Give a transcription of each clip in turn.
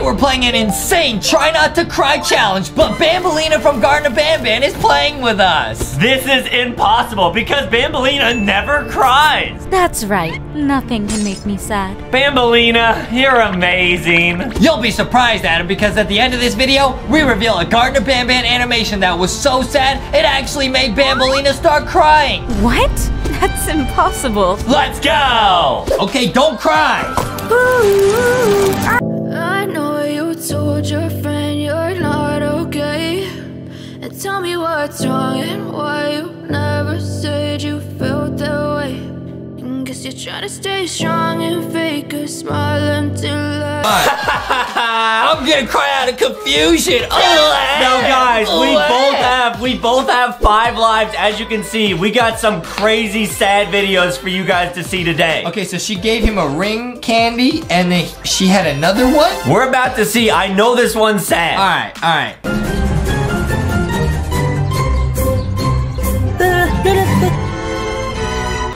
Today we're playing an insane try not to cry challenge, but Banbaleena from Garten of Banban is playing with us. This is impossible because Banbaleena never cries. That's right. Nothing can make me sad. Banbaleena, you're amazing. You'll be surprised, Adam, because at the end of this video, we reveal a Garten of Banban animation that was so sad, it actually made Banbaleena start crying. What? That's impossible. Let's go. Okay, don't cry. Ah. I know you told your friend you're not okay. And tell me what's wrong and why you never said you felt that way. And guess you're trying to stay strong and fake a smile until I. I'm gonna cry out of confusion. No, guys, we Oh, both have we both have five lives. As you can see, we got some crazy sad videos for you guys to see today. Okay, so she gave him a ring candy, and then she had another one. We're about to see. I know this one's sad. All right, all right.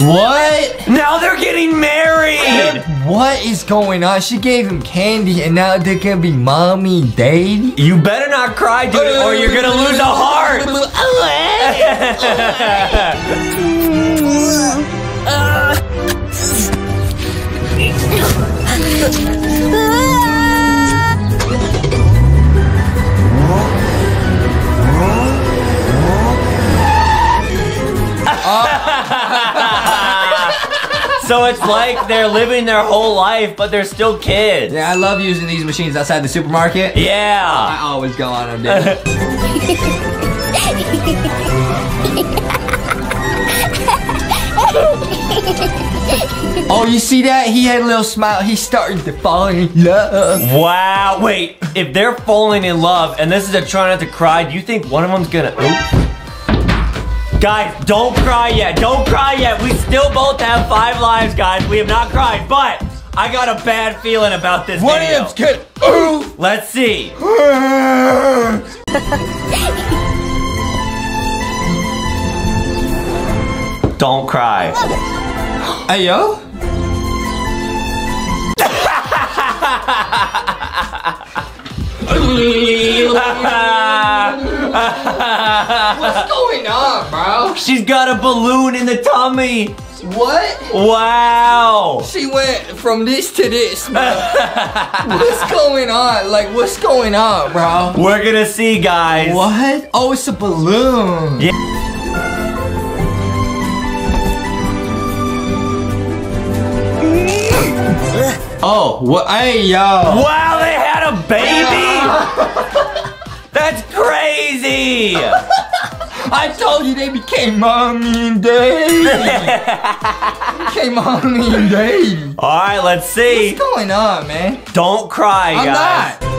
What? Now they're getting married. What is going on? She gave him candy, and now they're gonna be mommy and daddy. You better not cry, dude, or you're gonna lose a heart. Ah. So it's like they're living their whole life, but they're still kids. Yeah, I love using these machines outside the supermarket. Yeah. I always go on them. dude. oh, you see that? He had a little smile. He's starting to fall in love. Wow. Wait, if they're falling in love and this is a try not to cry, do you think one of them's gonna. Oop. Guys, don't cry yet. Don't cry yet. We still both have five lives, guys. We have not cried, but I got a bad feeling about this One video. of them's good. Let's see. Don't cry. Hey, yo. What's going on, bro? She's got a balloon in the tummy. What? Wow. She went from this to this, bro. what's going on? Like, what's going on, bro? We're gonna see, guys. What? Oh, it's a balloon. Yeah. Oh, what? Hey, yo. Wow, they had a baby? That's crazy! I told you they became mommy and daddy. became mommy and daddy. Alright, let's see. What's going on, man? Don't cry, I'm guys. not.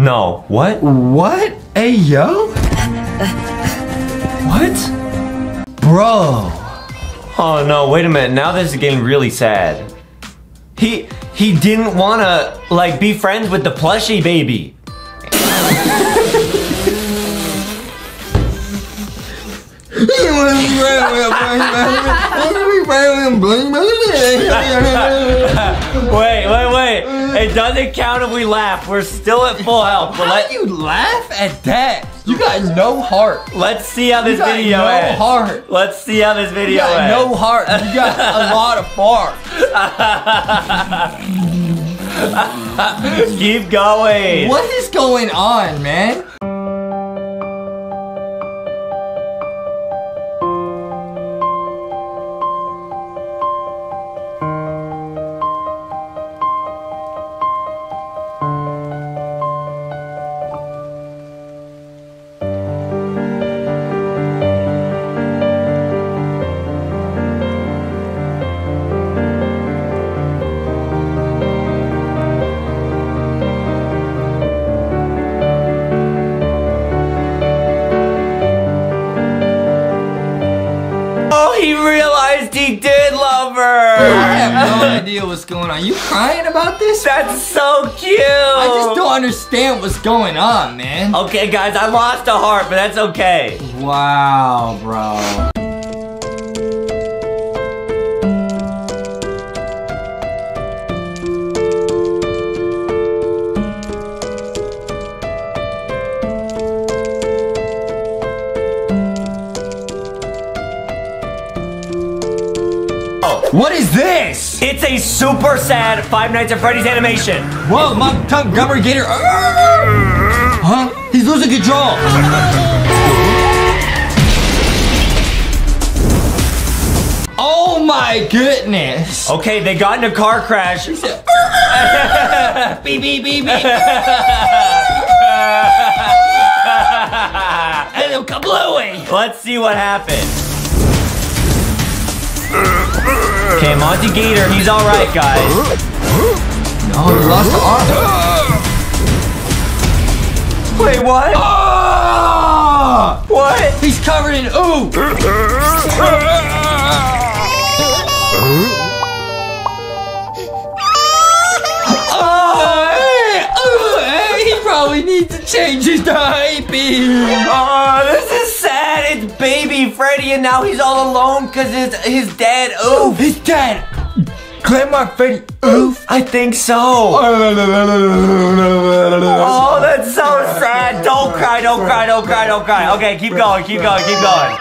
No. What? What? Hey, yo. What? Bro. Oh no, wait a minute. Now this is getting really sad. He he didn't wanna like be friends with the plushie baby. Wait, wait, wait. It doesn't count if we laugh. We're still at full health. How let, you laugh at that? You got no heart. let's see how this You video no ends. heart. Let's see how this You video got ends. no heart. You got a lot of fart. Keep going. What is going on, man? about this? That's so cute. I just don't understand what's going on, man. Okay, guys, I lost a heart, but that's okay. Wow, bro. Oh. What is this? It's a super sad Five Nights at Freddy's animation. Whoa, Gummer, Gator. Ah! Huh? He's losing control. Oh my goodness. Okay, they got in a car crash. Beep, beep, beep, beep. and then kablooey. Let's see what happens. Okay, Monty Gator, he's all right, guys. Oh, he lost the arm. Wait, what? Oh! What? He's covered in ooh. Oh, he probably needs to change his diaper. Oh, ah, this is sad. It's baby Freddy, and now he's all alone because his his dad. Oof. His dad, Grandma Freddy, oof. I think so. Oh, that's so sad. Don't cry. Don't cry. Don't cry. Don't cry. Okay, keep going. Keep going. Keep going.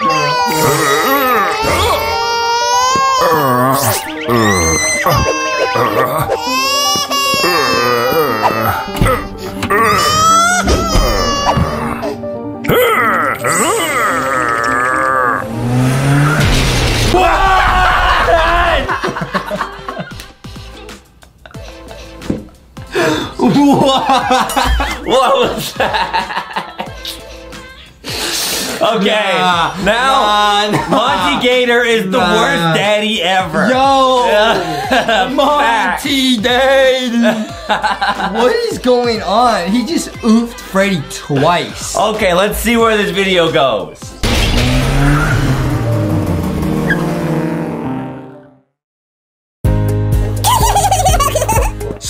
What was that? Okay, Nah, now nah, nah. Monty Gator is the worst daddy ever. Yo. Monty Daddy. what is going on? He just oofed Freddy twice. Okay, let's see where this video goes.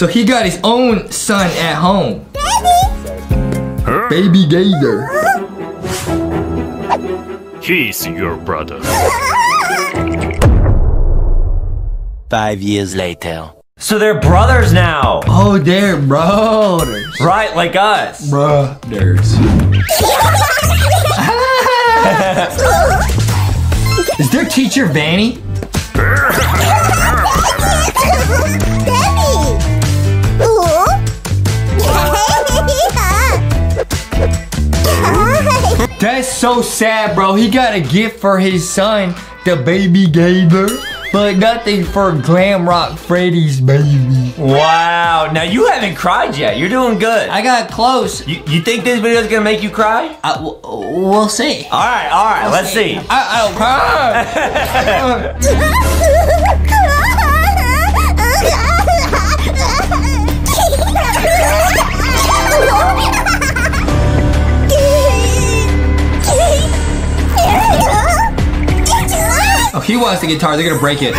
So he got his own son at home. Baby Gator. He's your brother. Five years later. So they're brothers now, Oh, they're brothers. right? Like us. Brothers. Is their teacher Vanny? That's so sad, bro. He got a gift for his son, the baby Gator, but nothing for Glam Rock Freddy's baby. Wow. Now you haven't cried yet. You're doing good. I got close. you, you think this video is gonna make you cry? I, we'll see. All right, all right. Let's see. I, I'll cry. he wants the guitar. They're gonna break it.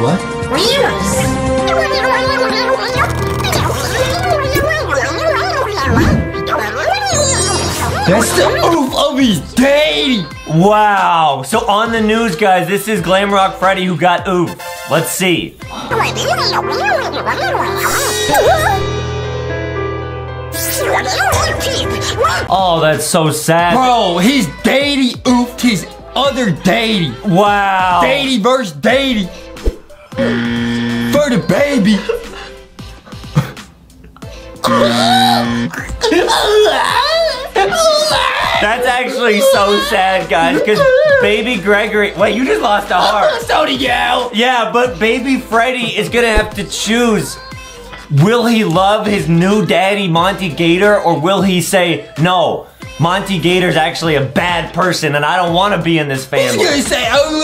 What? That's the oof of his daddy. Wow. So on the news, guys, this is Glamrock Freddy who got oof. Let's see. Oh, oh that's so sad. Bro, he's daddy oofed his other daddy. Wow. Daddy versus daddy. For the baby. That's actually so sad, guys, because baby Gregory. Wait, you just lost a heart. So did you. Yeah, but baby Freddy is gonna have to choose. Will he love his new daddy, Monty Gator, or will he say, no, Monty Gator's actually a bad person and I don't want to be in this family? gonna say, oh,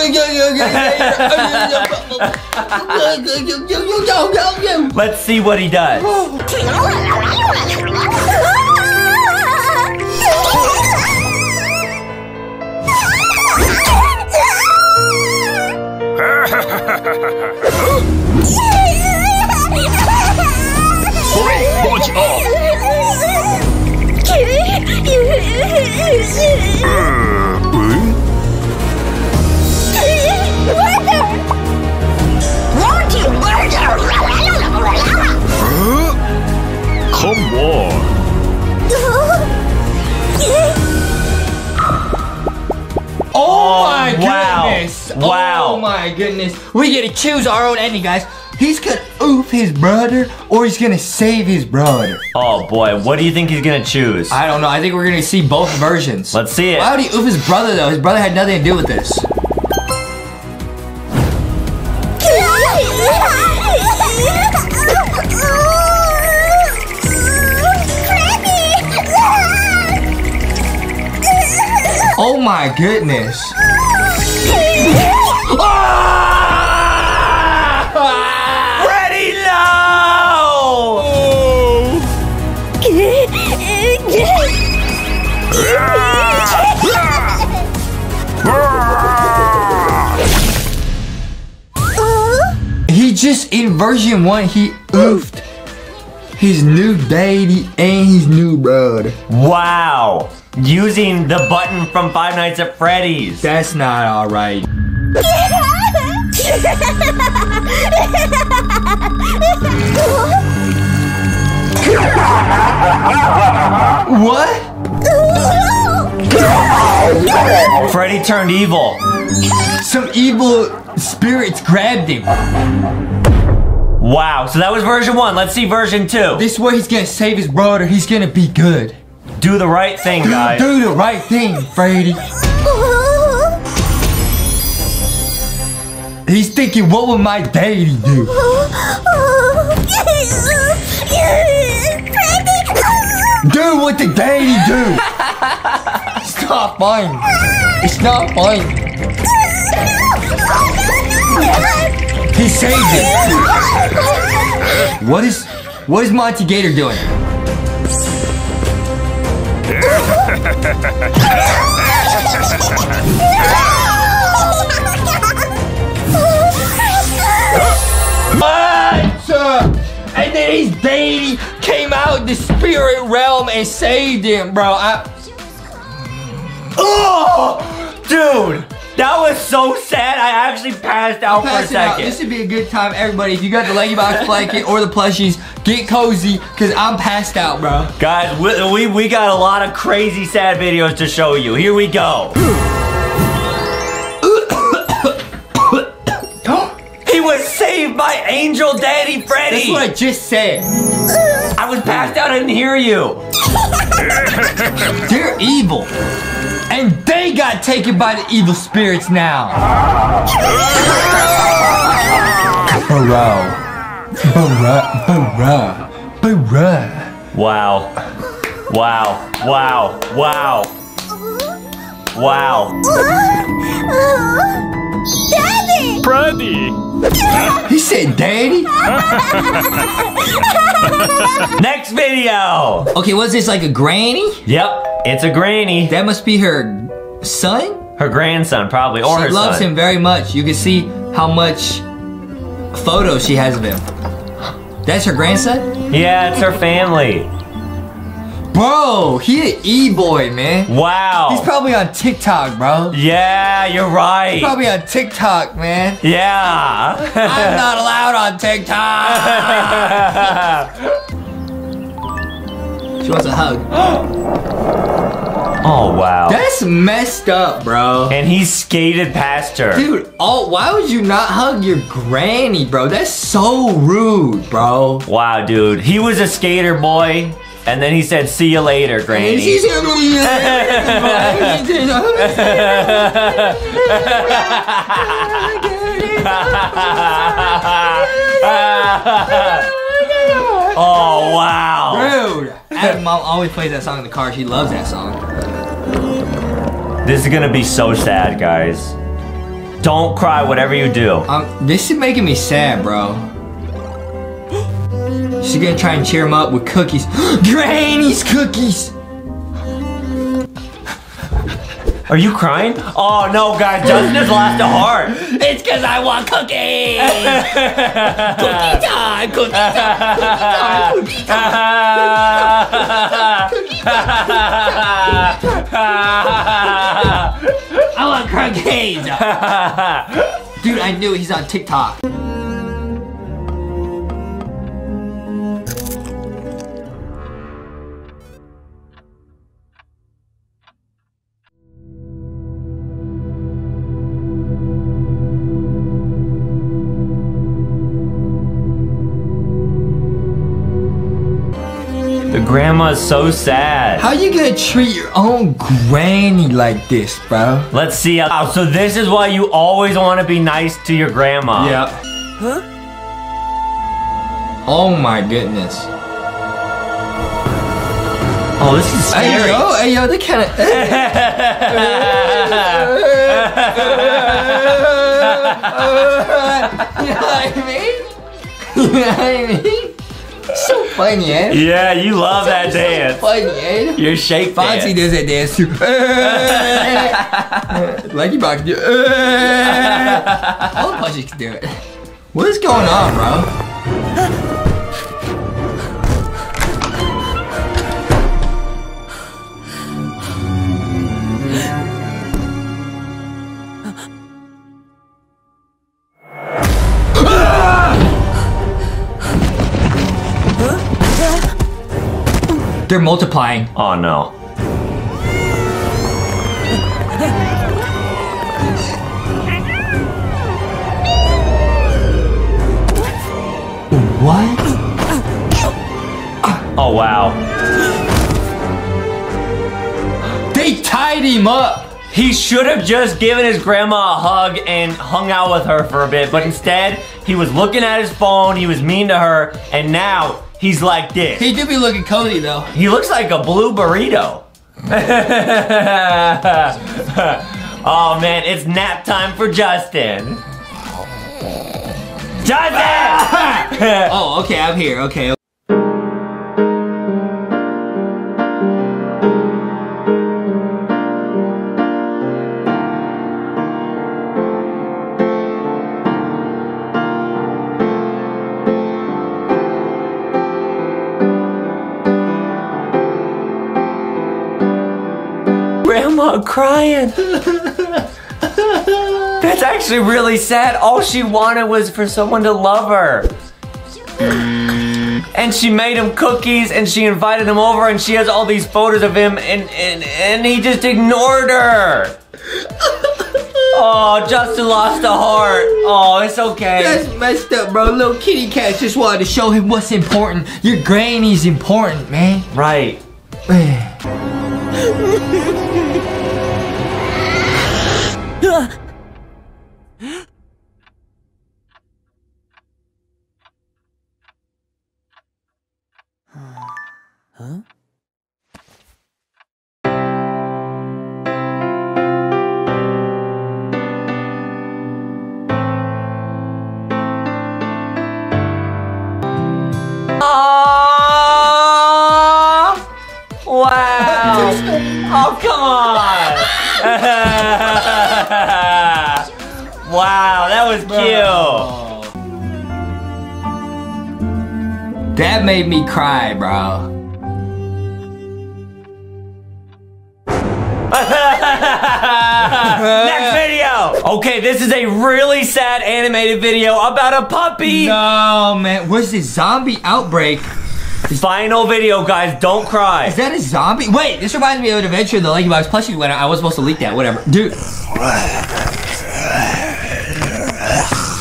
Let's see what he does. Get to choose our own ending, guys. He's gonna oof his brother or he's gonna save his brother. Oh boy, what do you think he's gonna choose? I don't know. I think we're gonna see both versions. Let's see it. Why would he oof his brother though? His brother had nothing to do with this. Oh my goodness. just in version one he oofed his new daddy and his new brother. Wow. Using the button from Five Nights at Freddy's. That's not alright. What? Freddy turned evil. Some evil spirits grabbed him. Wow, so that was version one. Let's see version two. This way he's gonna save his brother. He's gonna be good. Do the right thing, guys. Do the right thing, Freddy. He's thinking, what would my daddy do? Do what the daddy do. It's not fun. It's not fun. He saved it. What is, what is Monty Gator doing? Sir, and then his daddy came out the spirit realm and saved him, bro. I, Oh, dude, that was so sad. I actually passed out for a Pass it out. second. This would be a good time, everybody. If you got the LankyBox blanket or the plushies, get cozy, cause I'm passed out, bro. Guys, we, we, we got a lot of crazy sad videos to show you. Here we go. he was saved by Angel Daddy Freddy. That's what I just said. I was passed out. I didn't hear you. They're evil. And they got taken by the evil spirits now. Bro. Bruh. Bruh. Bruh. Wow. Wow. Wow. Wow. Wow. Freddy! He said daddy? Next video. Okay, what's this, like a granny? Yep, it's a granny. That must be her son? Her grandson, probably, or she her loves son. him very much. You can see how much photos she has of him. That's her grandson? Yeah, it's her family. Bro, he an e-boy, man. Wow. He's probably on TikTok, bro. yeah, you're right. He's Probably on TikTok, man. Yeah. I'm not allowed on TikTok. She wants a hug. oh wow. That's messed up, bro. and he skated past her. Dude, oh, why would you not hug your granny, bro? That's so rude, bro. Wow, dude. He was a skater boy, and then he said, "See you later, And Granny." oh wow. Rude. Adam mom always plays that song in the car. She loves that song. This is gonna be so sad, guys. Don't cry, whatever you do. Um, this is making me sad, bro. She's gonna try and cheer him up with cookies. Granny's cookies. Are you crying? Oh no, guys, Justin has lost a heart. It's cause I want cookies. cookie time. Cookie time. Cookie time. Cookie time! I want cookies. Dude, I knew he's on TikTok. Grandma's so sad. How you gonna treat your own granny like this, bro? Let's see. How, so this is why you always want to be nice to your grandma. Huh? Oh my goodness. Oh, this is Hey scary. yo, hey yo, they kind of. you know what I mean? You know what I mean? So funny, eh? yeah, you love that So dance. funny, eh? Your shake Fonzie dance. does that dance too. like you about to do. All punches can do it. What is going on, bro? They're multiplying. Oh no. What? Oh wow. They tied him up. He should have just given his grandma a hug and hung out with her for a bit, but instead, he was looking at his phone, he was mean to her, and now he's like this. He do be looking Cody though. He looks like a blue burrito. oh man, it's nap time for Justin. Justin! Oh, okay, I'm here. Okay. Crying. That's actually really sad. All she wanted was for someone to love her. And she made him cookies and she invited him over and she has all these photos of him and, and, and he just ignored her. Oh, Justin lost a heart. Oh, it's okay. That's messed up, bro. Little kitty cat just wanted to show him what's important. Your granny's important, man. Right. Aww. Oh, wow. Oh, come on. wow, that was cute. That made me cry, bro. Next video. Okay, this is a really sad animated video about a puppy. No, man. What's this zombie outbreak? Final video, guys. Don't cry. Is that a zombie? Wait, this reminds me of an adventure in the LankyBox plushie when I was supposed to leak that. Whatever, dude.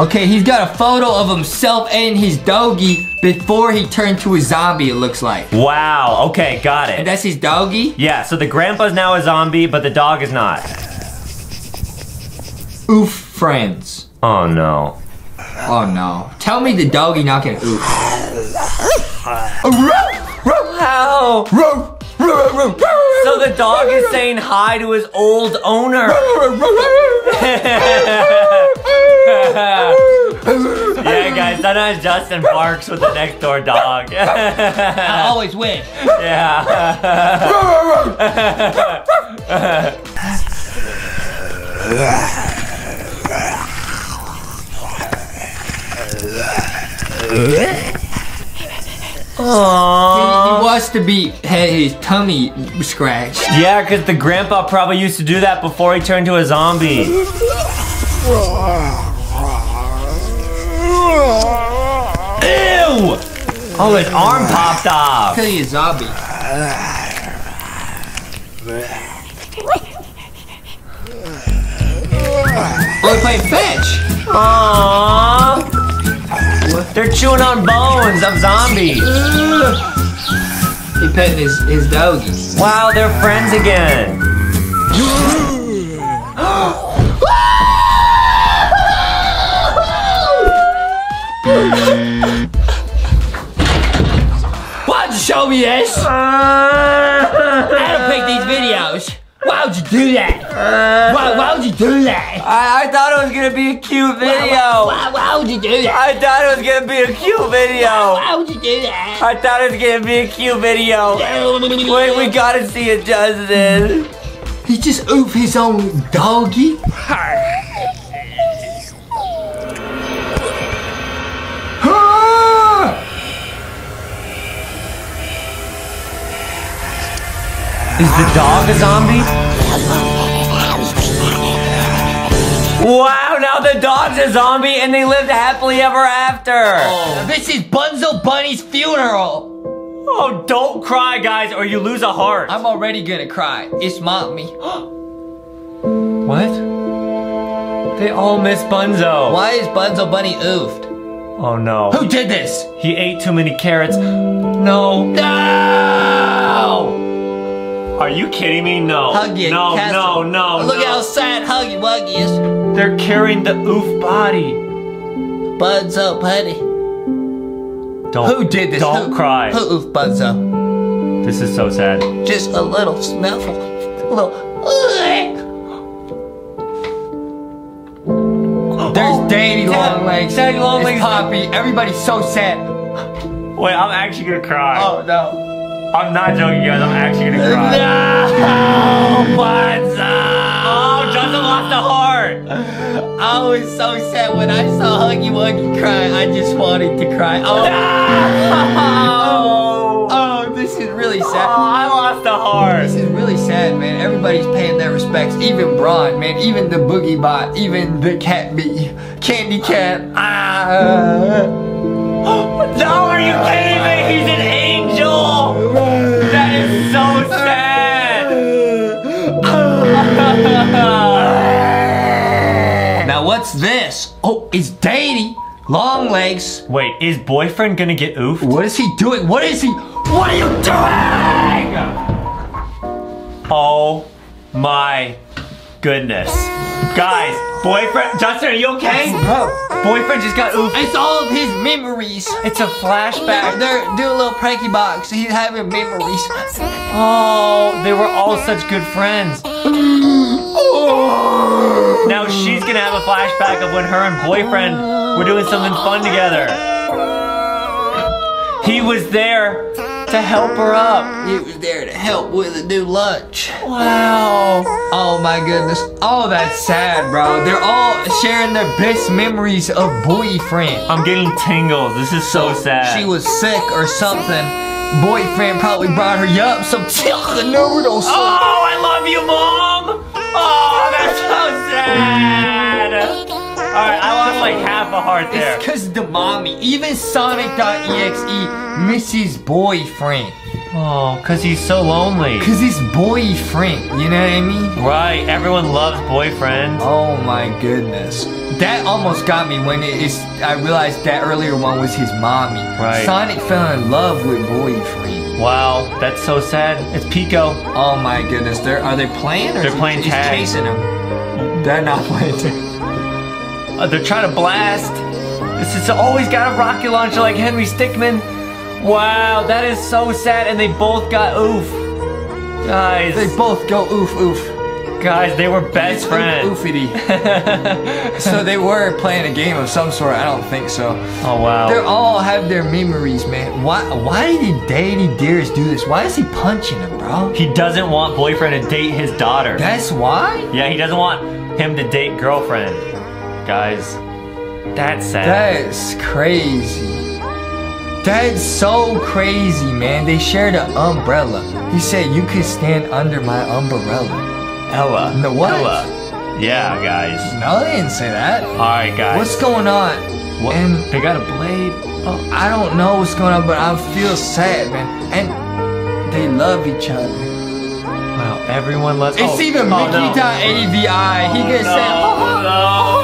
Okay, he's got a photo of himself and his doggy before he turned to a zombie. It looks like. Wow. Okay, got it. And that's his doggy. Yeah. So the grandpa's now a zombie, but the dog is not. Oof, friends. Oh no. Oh no. Tell me the doggy not gonna oof. How? So the dog is saying hi to his old owner. Sometimes Justin barks with the next door dog. I always win. yeah. He, he wants to be had his tummy scratched. Yeah, because the grandpa probably used to do that before he turned to a zombie. Ew! Oh, his arm popped off. Tell you a zombie. Oh, he playing fetch. Aww. They're chewing on bones of zombies. He petting his, his doggy. Wow, they're friends again. Why'd show me this? Uh, I don't pick these videos. Why would you do that? Uh, why, why would you do that? I, I thought it was gonna be a cute video. Why, why would you do that? I thought it was gonna be a cute video. Why would you do that? I thought it was gonna be a cute video. Wait, we gotta see it, Justin. He just oof his own doggy. Is the dog a zombie? Wow, now the dog's a zombie and they lived happily ever after. Oh, this is Bunzo Bunny's funeral. Oh, don't cry, guys, or you lose a heart. I'm already gonna cry. It's mommy. what? They all miss Bunzo. Why is Bunzo Bunny oofed? Oh no. Who did this? He ate too many carrots. No. No! Are you kidding me? No. Huggy no, Castle. no, no, Look no. how sad Huggy Wuggy is. They're carrying the oof body. Bunzo Bunny. Don't. Who did this? Don't Who- cry. Who oofed Bunzo? This is so sad. Just a little snuffle. A little. There's oh. Daddy Long Legs. Daddy Long There's Legs. Poppy. Everybody's so sad. Wait, I'm actually gonna cry. Oh no. I'm not joking, guys. I'm actually gonna cry. No, Bunzo. Oh, Justin lost a heart. I was so sad when I saw Huggy Wuggy cry. I just wanted to cry. Oh, Oh, oh, this is really sad. oh sad. I lost the heart. This is really sad, man. Everybody's paying their respects. Even Bron, man. Even the Boogie Bot. Even the Cat Bee. Candy Cat. Ah. No, are you kidding me? He's an That is so sad. Now what's this? Oh, it's Daddy. Long legs. Wait, is boyfriend gonna get oofed? What is he doing? What is he? What are you doing? Oh my goodness. Guys, boyfriend, Justin, are you okay? Bro, Boyfriend just got oofed. it's all of his memories. It's a flashback. They're doing a little pranky box. He's having memories. Oh, they were all such good friends. Now she's gonna have a flashback of when her and boyfriend were doing something fun together. He was there to help her up. He was there to help with a new lunch. Wow. Oh my goodness. Oh, that's sad, bro. They're all sharing their best memories of boyfriend. I'm getting tingles. This is so sad. She was sick or something. Boyfriend probably brought her up some chicken noodles. Oh, I love you, mom. Oh, that's so sad. All right, I lost like half a heart there. It's cause the mommy, even Sonic.exe misses boyfriend. Oh, cause he's so lonely. Cause he's boyfriend, you know what I mean? Right, everyone loves boyfriend. Oh my goodness. That almost got me when it is I realized that earlier one was his mommy. Right. Sonic fell in love with boyfriend. Wow, that's so sad. It's Pico. Oh my goodness. They're are they playing or They're is he- playing he's tag. chasing him? They're not playing tag. Uh, they're trying to blast. This is always got a rocket launcher like Henry Stickmin. Wow, that is so sad. And they both got oof. Guys, They both go oof oof. guys, they were best friends. oofity. so they were playing a game of some sort. I don't think so. Oh wow. They all have their memories, man. Why? Why did Daddy Dearest do this? Why is he punching him, bro? He doesn't want boyfriend to date his daughter. That's why. yeah, he doesn't want him to date girlfriend. Guys, that's sad. That's crazy. That's so crazy, man. They shared an umbrella. He said you could stand under my umbrella. Ella. No, what? Ella. Yeah, guys. No, they didn't say that. All right, guys. What's going on? What? And they got a blade. oh, I don't know what's going on, but I feel sad, man. And they love each other. Wow, everyone loves. It's oh, even oh, no. Mickey.avi. he gets oh, no, said, no, no,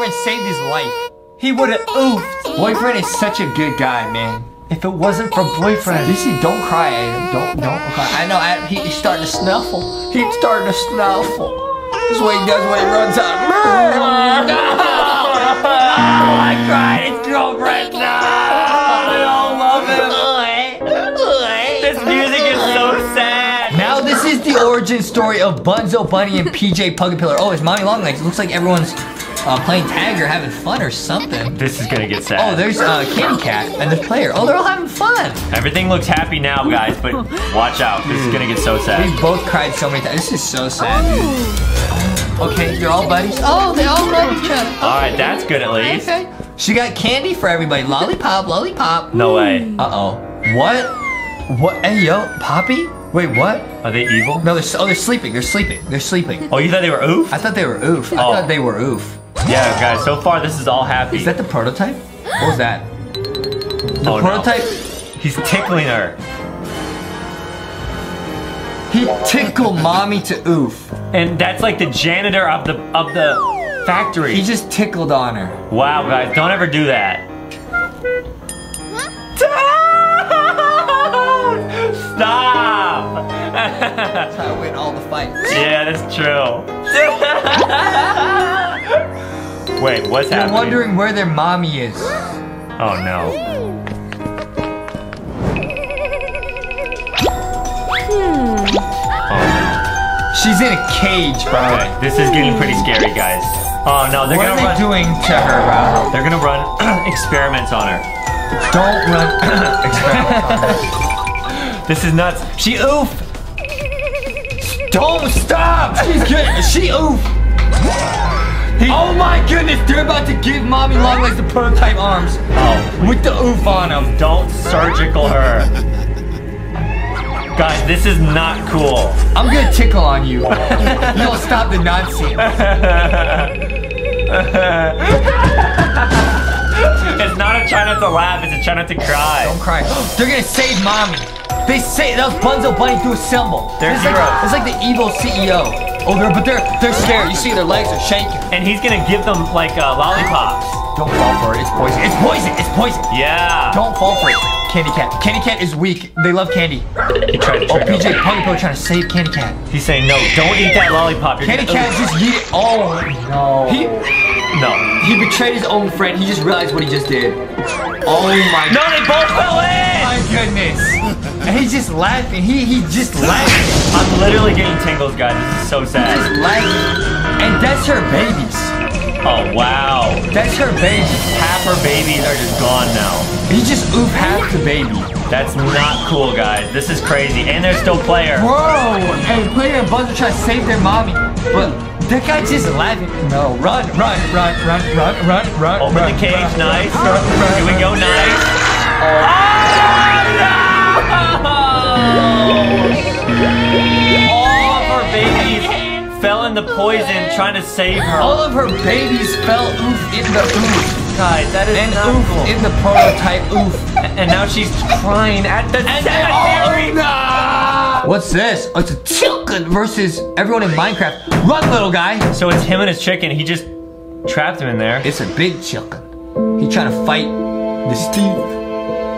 Boyfriend saved his life. He would have oofed. Boyfriend is such a good guy, man. If it wasn't for boyfriend. You see, don't cry, Adam. Don't, don't cry. I know, Adam, he, he's starting to snuffle. He's starting to snuffle. That's what he does when he runs out. Oh no, oh, I cried his girlfriend. No, I don't love him. This music is so sad. Now this is the origin story of Bunzo Bunny and PJ Pugapillar. Oh, it's Mommy Longlegs. It looks like everyone's uh, playing tag or having fun or something. This is gonna get sad. Oh, there's uh, Candy Cat and the player. Oh, they're all having fun. Everything looks happy now, guys, but watch out. This is gonna get so sad. We've both cried so many times. This is so sad, dude. Okay, you're all buddies. Oh, they all love each other. All right, that's good at least. Okay. She got candy for everybody. Lollipop, lollipop. No way. Uh-oh. What? What? Hey, yo, Poppy? Wait, what? Are they evil? No, they're, oh, they're sleeping. They're sleeping. They're sleeping. Oh, you thought they were oof? I thought they were oof. I Oh. thought they were oof. Yeah, guys. So far, this is all happy. Is that the prototype? What was that? The Oh, no. prototype? He's tickling her, He tickled mommy to oof. and that's like the janitor of the of the factory. He just tickled on her. Wow, guys, don't ever do that. Stop! That's how I win all the fights. yeah, that's true. Wait, what's They're happening? wondering where their mommy is. Oh no. Hmm. Oh She's in a cage, no. bro. Okay, this is getting pretty scary, guys. Oh no, they're What gonna What are run. they doing to her, bro? They're gonna run experiments on her. Don't run experiments on her. This is nuts. She oof. Don't stop! She's getting she oof. Oh my goodness, they're about to give mommy long legs the prototype arms Oh, with the oof on them. don't surgical her. Guys, this is not cool. I'm gonna tickle on you. You'll stop the nonsense. It's not a try not to laugh, it's a try not to cry. Don't cry. They're gonna save mommy. They say that was Bunzo Bunny through a cymbal. They're it's heroes. Like, it's like the evil CEO. Oh, they're but they're they're scared. You see their legs are shaking. And he's gonna give them like uh, lollipops. Don't fall for it. It's poison. It's poison. It's poison. Yeah. Don't fall for it. Candy Cat. Candy Cat is weak. They love candy. He tried to Oh, PJ him. Ponypo trying to save Candy Cat. He's saying no, don't eat that lollipop. You're Candy gonna- Cat just yeet it. Oh no. He No. he betrayed his own friend. He just realized what he just did. Oh my No, they both fell in! my goodness. And he's just laughing. He he just laughing. I'm literally getting tingles, guys. This is so sad. Just sad. laughing. And that's her babies. Oh, wow. That's her babies. Half her babies are just gone now. He just oof half the baby. That's not cool, guys. This is crazy. And there's still player. Whoa! And Player and Buzz are trying to save their mommy. But that guy just laughing. No, run, run, run, run, run, run, run. Open run, the cage, run, nice. run, Here we go, nice. Ah! All of her babies fell in the poison trying to save her. All of her babies fell oof in the oof. guys, that is And not oof cool. in the prototype oof. and now she's crying at the cemetery. What's this? Oh, it's a chicken versus everyone in Minecraft. Run, little guy. So it's him and his chicken. He just trapped him in there. It's a big chicken. He trying to fight the Steve.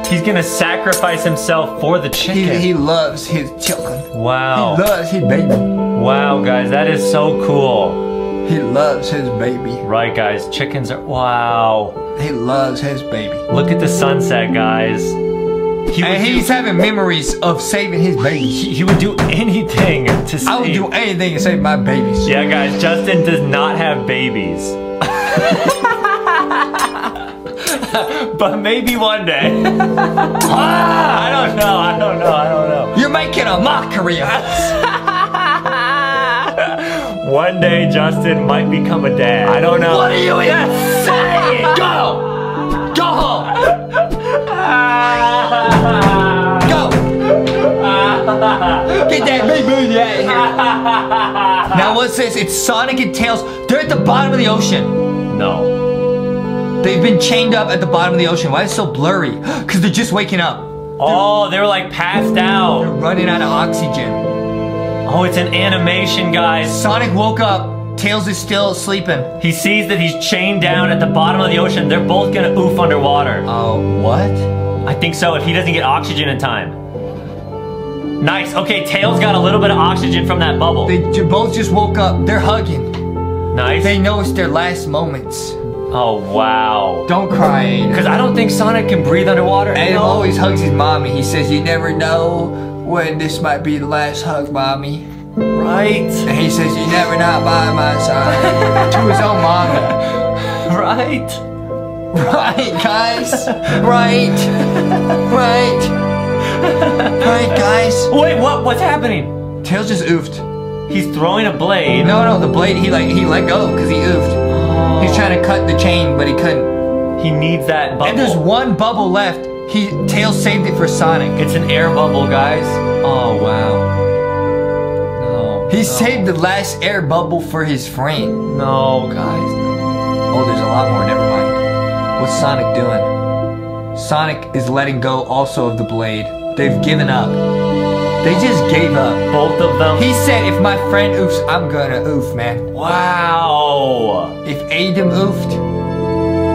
He's gonna sacrifice himself for the chicken. he loves his chicken. wow. He loves his baby. Wow, guys, that is so cool. He loves his baby. Right, guys, chickens are. Wow. He loves his baby. Look at the sunset, guys. He And he's do, having memories of saving his baby. he, he would do anything to save. I would do anything to save my babies. Yeah, guys, Justin does not have babies. but maybe one day. ah, I don't know, I don't know, I don't know. You're making a mockery of us. One day Justin might become a dad. I don't know. What are you even saying? Go! Go home! Go! Get that big booty out of here. Now what's this? It's Sonic and Tails. They're at the bottom of the ocean. No. They've been chained up at the bottom of the ocean. Why is it so blurry? Because they're just waking up. Oh, they were like passed out. They're running out of oxygen. Oh, it's an animation, guys. Sonic woke up. Tails is still sleeping. He sees that he's chained down at the bottom of the ocean. They're both gonna oof underwater. Oh, what? I think so, if he doesn't get oxygen in time. Nice. Okay, Tails got a little bit of oxygen from that bubble. They both just woke up. They're hugging. nice. They know it's their last moments. Oh, wow. Don't cry. Because I don't think Sonic can breathe underwater. No. always hugs his mommy. He says, You never know when this might be the last hug, mommy. Right. And he says, You never not by my side. to his own mommy. Right. Right, guys? Right. Right. Right, guys? Wait, what? What's happening? Tails just oofed. He's throwing a blade. No, no, the blade, he like, he let go because he oofed. He's trying to cut the chain, but he couldn't. He needs that bubble. And there's one bubble left. He, Tails saved it for Sonic. It's an air bubble, guys. Oh, wow. No. He no. saved the last air bubble for his friend. No, guys. No. Oh, there's a lot more. Never mind. What's Sonic doing? Sonic is letting go also of the blade. They've given up. They just gave up. Both of them. He said, if my friend oofs, I'm gonna oof, man. Wow. If Adam oofed,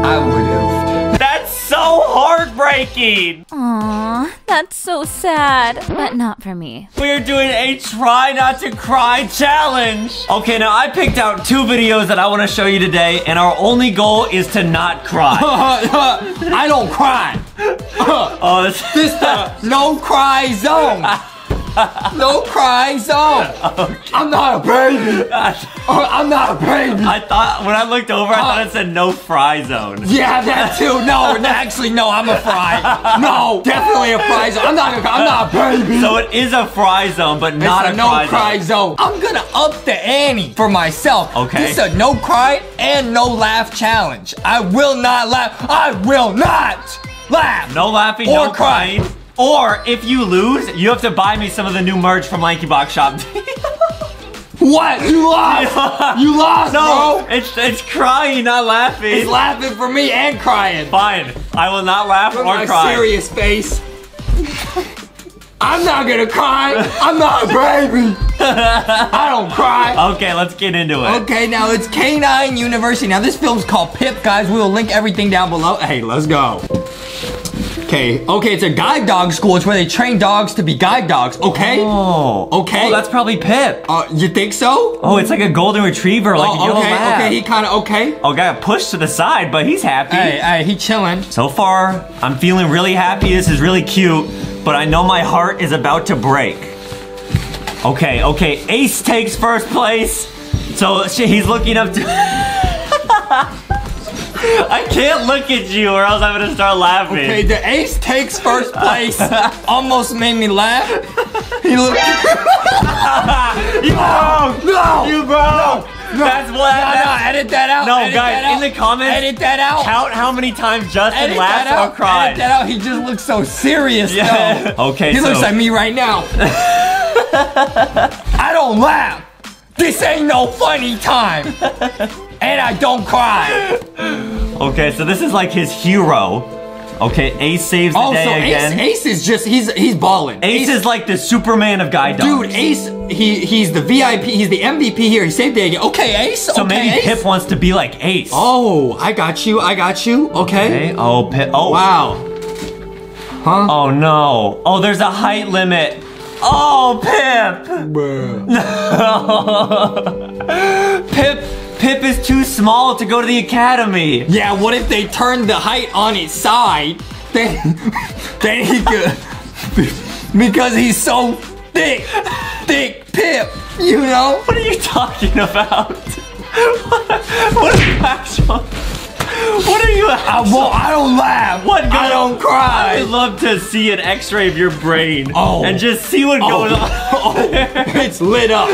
I would oofed. That's so heartbreaking. Aw, that's so sad. But not for me. We're doing a try not to cry challenge. Okay, now I picked out two videos that I want to show you today, and our only goal is to not cry. I don't cry. oh, this, This the no cry zone. No cry oh. zone. I'm not a baby. Oh, I'm not a baby. I thought when I looked over, I thought uh, it said no fry zone. Yeah, that too. No, actually, no. I'm a fry. No, definitely a fry zone. I'm not. A, I'm not a baby. So it is a fry zone, but not it's a, a no cry, cry zone. zone. I'm gonna up the ante for myself. Okay. This is a no cry and no laugh challenge. I will not laugh. I will not laugh. No laughing, Or no crying. Or if you lose, you have to buy me some of the new merch from LankyBox Shop. What? You lost. You lost, no, bro. it's it's crying, not laughing. He's laughing for me and crying. Fine, I will not laugh Look or my cry. serious face. I'm not gonna cry. I'm not a baby. I don't cry. Okay, let's get into it. Okay, now it's K9 University. Now this film's called Pip, guys. We will link everything down below. Hey, let's go. Okay, okay, it's a guide dog school. It's where they train dogs to be guide dogs. Okay. Oh, Okay. Oh, that's probably Pip. Uh, you think so? Oh, it's like a golden retriever, like a oh, yellow okay, lab. okay. He kind of okay. Oh, got pushed to the side, but he's happy. Hey, hey, he chilling. So far, I'm feeling really happy. This is really cute, but I know my heart is about to break. Okay, okay. Ace takes first place. So he's looking up to. I can't look at you or else I'm gonna start laughing. Okay, the ace takes first place. Almost made me laugh. He looked. You broke! No! You broke! That's what No, no, that's- edit that out. No, edit guys, out. in the comments, edit that out. Count how many times Justin Edit out. or cried. Edit that out. He just looks so serious. Yeah. though. Okay, He so looks like me right now. I don't laugh. This ain't no funny time. And I don't cry. Okay, so this is like his hero. Okay, Ace saves the Oh, day so Ace, again. Ace is just he's he's balling. Ace is like the Superman of guide dogs. Dude, Ace, he he's the VIP, he's the MVP here. He saved the day again. Okay, Ace. So okay, maybe Ace. Pip wants to be like Ace. Oh, I got you. I got you. Okay. Okay. Oh, Pip. Oh. Wow. Huh? Oh no. Oh, there's a height limit. Oh, Pip. Pip. Pip is too small to go to the academy. Yeah, what if they turned the height on its side? Then, then he could, because he's so thick, thick Pip, you know? What are you talking about? what, what you actual? What are you? I won't, I don't laugh. What I don't cry. I would love to see an X-ray of your brain. Oh. And just see what oh. goes on. Oh, it's lit up.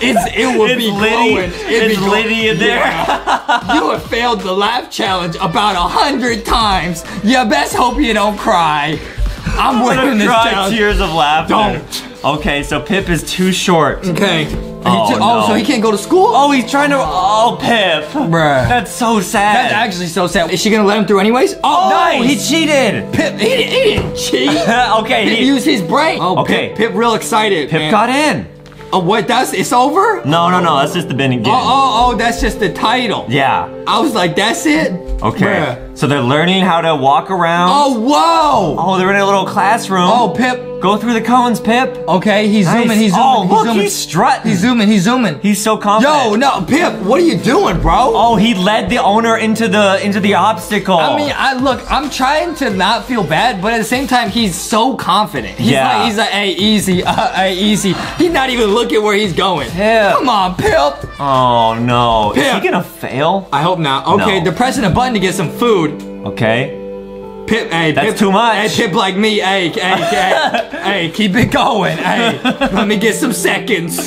It's, it would It's be Liddy. glowing. It'd It's Liddy in there. Yeah. you have failed the laugh challenge about a hundred times. You best hope you don't cry. I'm winning this challenge. tears of laughter. Don't. Okay, so Pip is too short. Okay. Oh, oh, no. so he can't go to school? Oh, he's trying to. Oh, Pip. Bruh. That's so sad. That's actually so sad. Is she gonna let him through anyways? Oh, Oh, nice. he cheated. Pip, he, he didn't cheat. okay, Pip he, used his brain. Oh, Okay. Pip, Pip real excited. Pip man. got in. Oh, what? That's it's over? No, no, no. That's just the beginning. Oh, oh, oh, that's just the title. Yeah. I was like, that's it? Okay. Bruh. So they're learning how to walk around. Oh, whoa! Oh, they're in a little classroom. Oh, Pip. Go through the cones, Pip. Okay, he's Nice. zooming, he's zooming, Oh, he's look, zooming. he's strutting. He's zooming, he's zooming. He's so confident. Yo, no, Pip, what are you doing, bro? Oh, he led the owner into the into the obstacle. I mean, I look, I'm trying to not feel bad, but at the same time, he's so confident. He's Yeah. like, he's like, hey, easy, uh, hey, easy. He's not even looking where he's going. Pip. Come on, Pip. oh no. Is Pip. he gonna fail? I hope not. Okay, No. they're pressing a button to get some food. Okay. Pip, hey, That's Pip, too much. Hey, Pip like me, hey, hey, hey, hey, keep it going. Hey, let me get some seconds.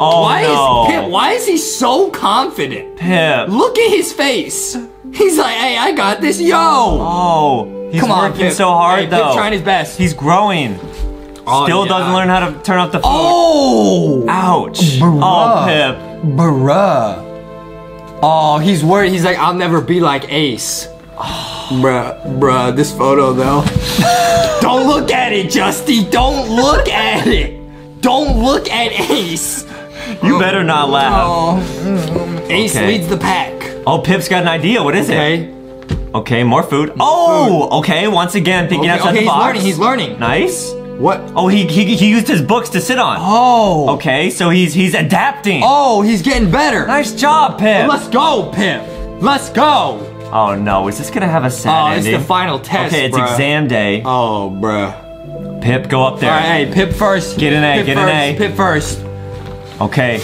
Oh Why no. is Pip? Why is he so confident? Pip. Look at his face. He's like, hey, I got this, yo. Oh, he's Come on, working Pip. so hard hey, though. Pip trying his best. He's growing. Oh, Still yeah. doesn't learn how to turn off the food. Oh, Ouch. Bruh. Oh, Pip. bruh. Oh, he's worried. He's like, I'll never be like Ace. Oh. Bruh, bruh, this photo though. Don't look at it, Justy. Don't look at it. Don't look at Ace. You better not laugh. Oh, Ace Okay. leads the pack. Oh, Pip's got an idea. What is it? Okay. Okay, more food. Oh, okay. Once again, thinking Okay, outside okay, the he's box. learning. He's learning. Nice. What? Oh, he, he he used his books to sit on. Oh. Okay, so he's he's adapting. Oh, he's getting better. Nice job, Pip. Let's go, Pip. Let's go. Oh no, is this gonna have a sad Oh, it's the final test, Okay, it's bruh. exam day. Oh, bruh. Pip, go up there. All right, hey, Pip first. Get an A, Pip get an A. Pip first. Okay.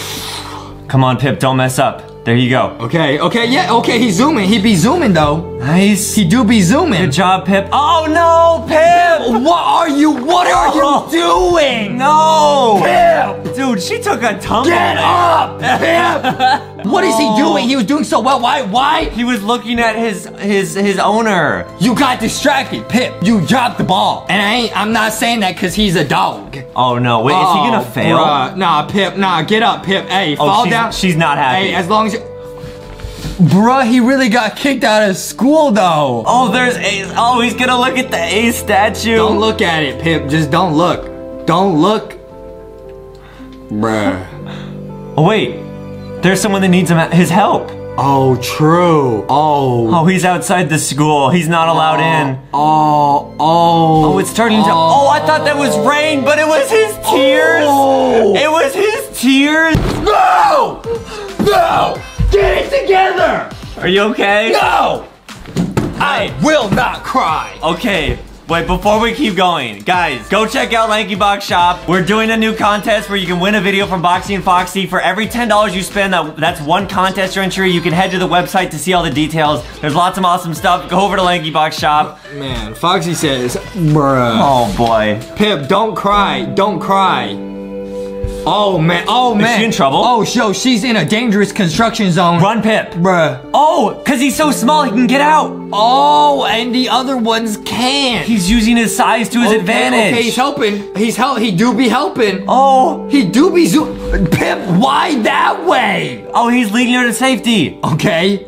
Come on, Pip, don't mess up. There you go. Okay, okay, yeah, okay, he's zooming. He be zooming though. Nice. He do be zooming. Good job, Pip. Oh no, Pip! What are you? What are Oh. you doing? No! Pip! Dude, she took a tumble. Get up, Pip! what is he oh. doing? He was doing so well. Why? Why? He was looking at his his his owner. You got distracted, Pip. You dropped the ball, and I ain't. I'm not saying that because he's a dog. Oh no, wait, is he gonna Oh, fail? bruh. Nah, Pip. Nah, get up, Pip. Hey, Oh, fall she's, down. she's not happy. Hey, as long as you. Bruh, he really got kicked out of school though. oh, there's Ace. Oh, he's gonna look at the Ace statue. Don't look at it, Pip. Just don't look. Don't look. Bruh. Oh wait, there's someone that needs him, his help. Oh, true. Oh. Oh, he's outside the school. He's not allowed oh, in. Oh, oh. Oh, it's starting to. Oh. oh, I thought that was rain, but it was his tears. Oh. It was his tears. No! No! Get it together! Are you okay? No! I will not cry. Okay. Wait, before we keep going, guys, go check out LankyBox Shop. We're doing a new contest where you can win a video from Boxy and Foxy. For every $10 you spend, that, that's one contest entry. You can head to the website to see all the details. There's lots of awesome stuff. Go over to LankyBox Shop. Man, Foxy says, bruh. Oh boy. Pip, don't cry. Don't cry. Oh, man. Oh, man. Is she in trouble? Oh, yo, she's in a dangerous construction zone. Run, Pip. Bruh. Oh, because he's so small, he can get out. Oh, and the other ones can't. He's using his size to his Okay, advantage. Okay, he's helping. He's help. He do be helping. Oh, He do be zo- Pip, why that way? oh, he's leading her to safety. Okay.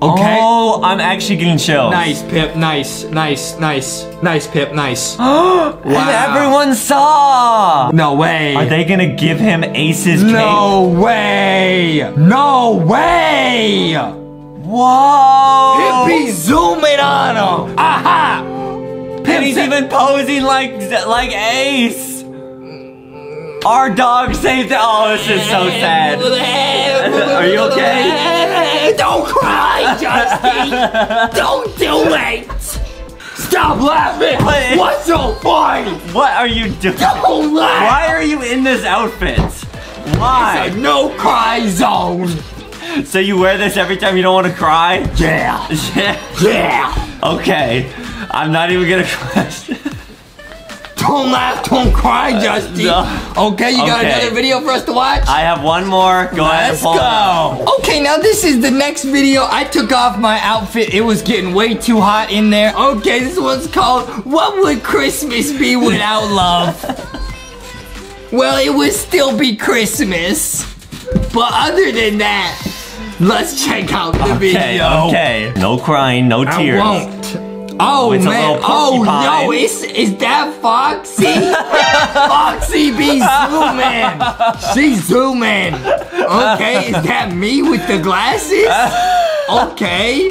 Okay. Oh, I'm actually getting chills. Nice, Pip. Nice, nice, nice, nice, Pip. Nice. wow. And everyone saw. No way. Are they gonna give him Ace's cape? No way. No way. Whoa! Pip be zooming on him. Aha. and he's even posing like like Ace. Our dog saved it. Oh, this is so sad. Are you okay? Don't cry, Justy. Don't do it. Stop laughing. What? What's so funny? What are you doing? Don't laugh. Why are you in this outfit? Why? It's a no cry zone. So you wear this every time you don't want to cry? Yeah. Yeah. Yeah. Okay. I'm not even gonna question. Don't laugh, don't cry, uh, Justy. No. Okay, you got Okay. another video for us to watch? I have one more. Go ahead Let's pull it up. go. Okay, now this is the next video. I took off my outfit. It was getting way too hot in there. Okay, this one's called What Would Christmas Be Without Love? well, it would still be Christmas. But other than that, let's check out the Okay, video. okay. No crying, no I tears. won't. Oh It's man! Oh yo, is is that Foxy? Foxy be zooming. She's zooming. Okay, is that me with the glasses? Okay.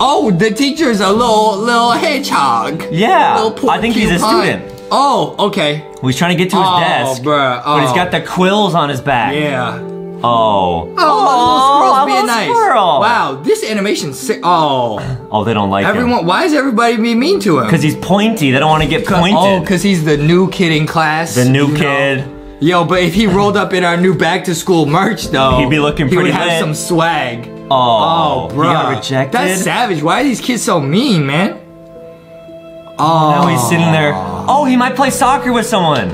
Oh, the teacher's a little little hedgehog. Yeah, Little I think he's a student. Oh, okay. He's trying to get to his oh, desk, bruh. but he's oh. got the quills on his back. Yeah. Oh. Oh, look, little squirrel's a being little nice. squirrel. Wow, this animation's sick. Oh, Oh, they don't like him. everyone. Why is everybody being mean to him? Because he's pointy. They don't want to get pointed. Oh, because he's the new kid in class. the new you know? kid. Yo, but if he rolled up in our new back to school merch, though, He'd be looking pretty. he pretty would have lit. some swag. Oh, Oh, bro, He got rejected. That's savage. Why are these kids so mean, man? Oh, now he's oh. sitting there. Oh, he might play soccer with someone.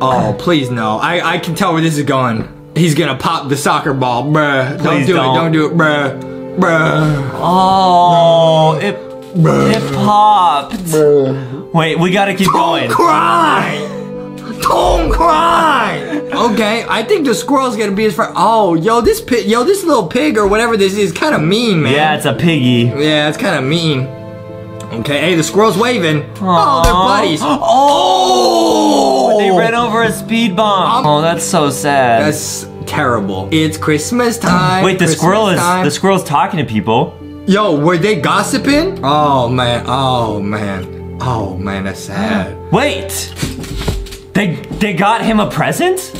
Oh, please no. I I can tell where this is going. He's gonna pop the soccer ball, bruh. Don't do don't. it. Don't do it, bruh. Bruh. Oh, it, it popped. Wait, we gotta keep going. Don't cry. Don't cry. Okay, I think the squirrel's gonna be his friend. Oh, yo, this pig, yo, this little pig or whatever this is, kind of mean, man. Yeah, it's a piggy. Yeah, it's kind of mean. Okay, hey, the squirrel's waving. Oh, they're buddies. Oh, Oh, they ran over a speed bump. Um, oh, that's so sad. That's terrible. It's Christmas time. Wait, the Christmas squirrel is time. the squirrel's talking to people. Yo, were they gossiping? Oh man. Oh man. Oh man, that's sad. Wait, they they got him a present.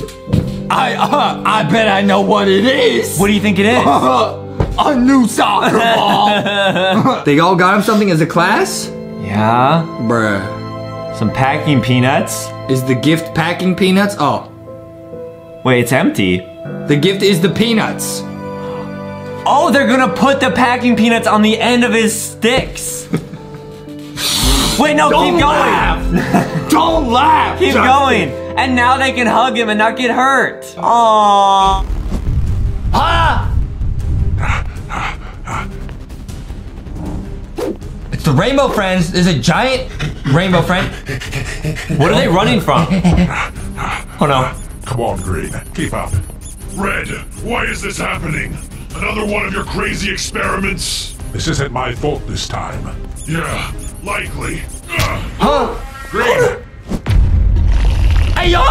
I uh, I bet I know what it is. What do you think it is? a new soccer ball. they all got him something as a class? yeah, Bruh. some packing peanuts. Is the gift packing peanuts? Oh, Wait, it's empty. The gift is the peanuts. Oh, they're gonna put the packing peanuts on the end of his sticks. Wait, no, Don't keep going. laugh. Don't laugh. Keep Justin. going. And now they can hug him and not get hurt. Aww. Ah! It's the Rainbow Friends. There's a giant Rainbow Friend. What are they running from? Oh no. Come on, Green. Keep up. Red, why is this happening? Another one of your crazy experiments? This isn't my fault this time. Yeah, likely. Ugh. Huh? Green, Hey, yo! Oh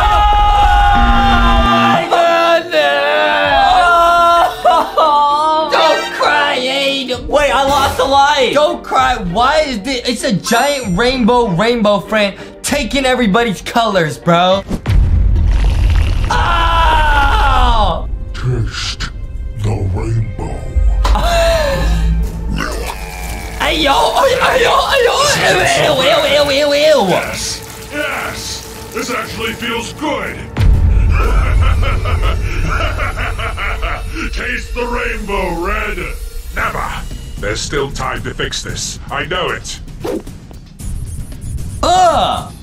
Don't cry, Aiden. Wait, I lost the light. Don't cry. Why is this? It's a giant rainbow, rainbow friend taking everybody's colors, bro. Oh! Taste the rainbow. Hey, yo! Oh, hey, yo! Hey, yo! Ew, ew, ew, ew, ew, ew. Yes, yes, this actually feels good. Taste the rainbow, Red. Never. There's still time to fix this. I know it. Ugh!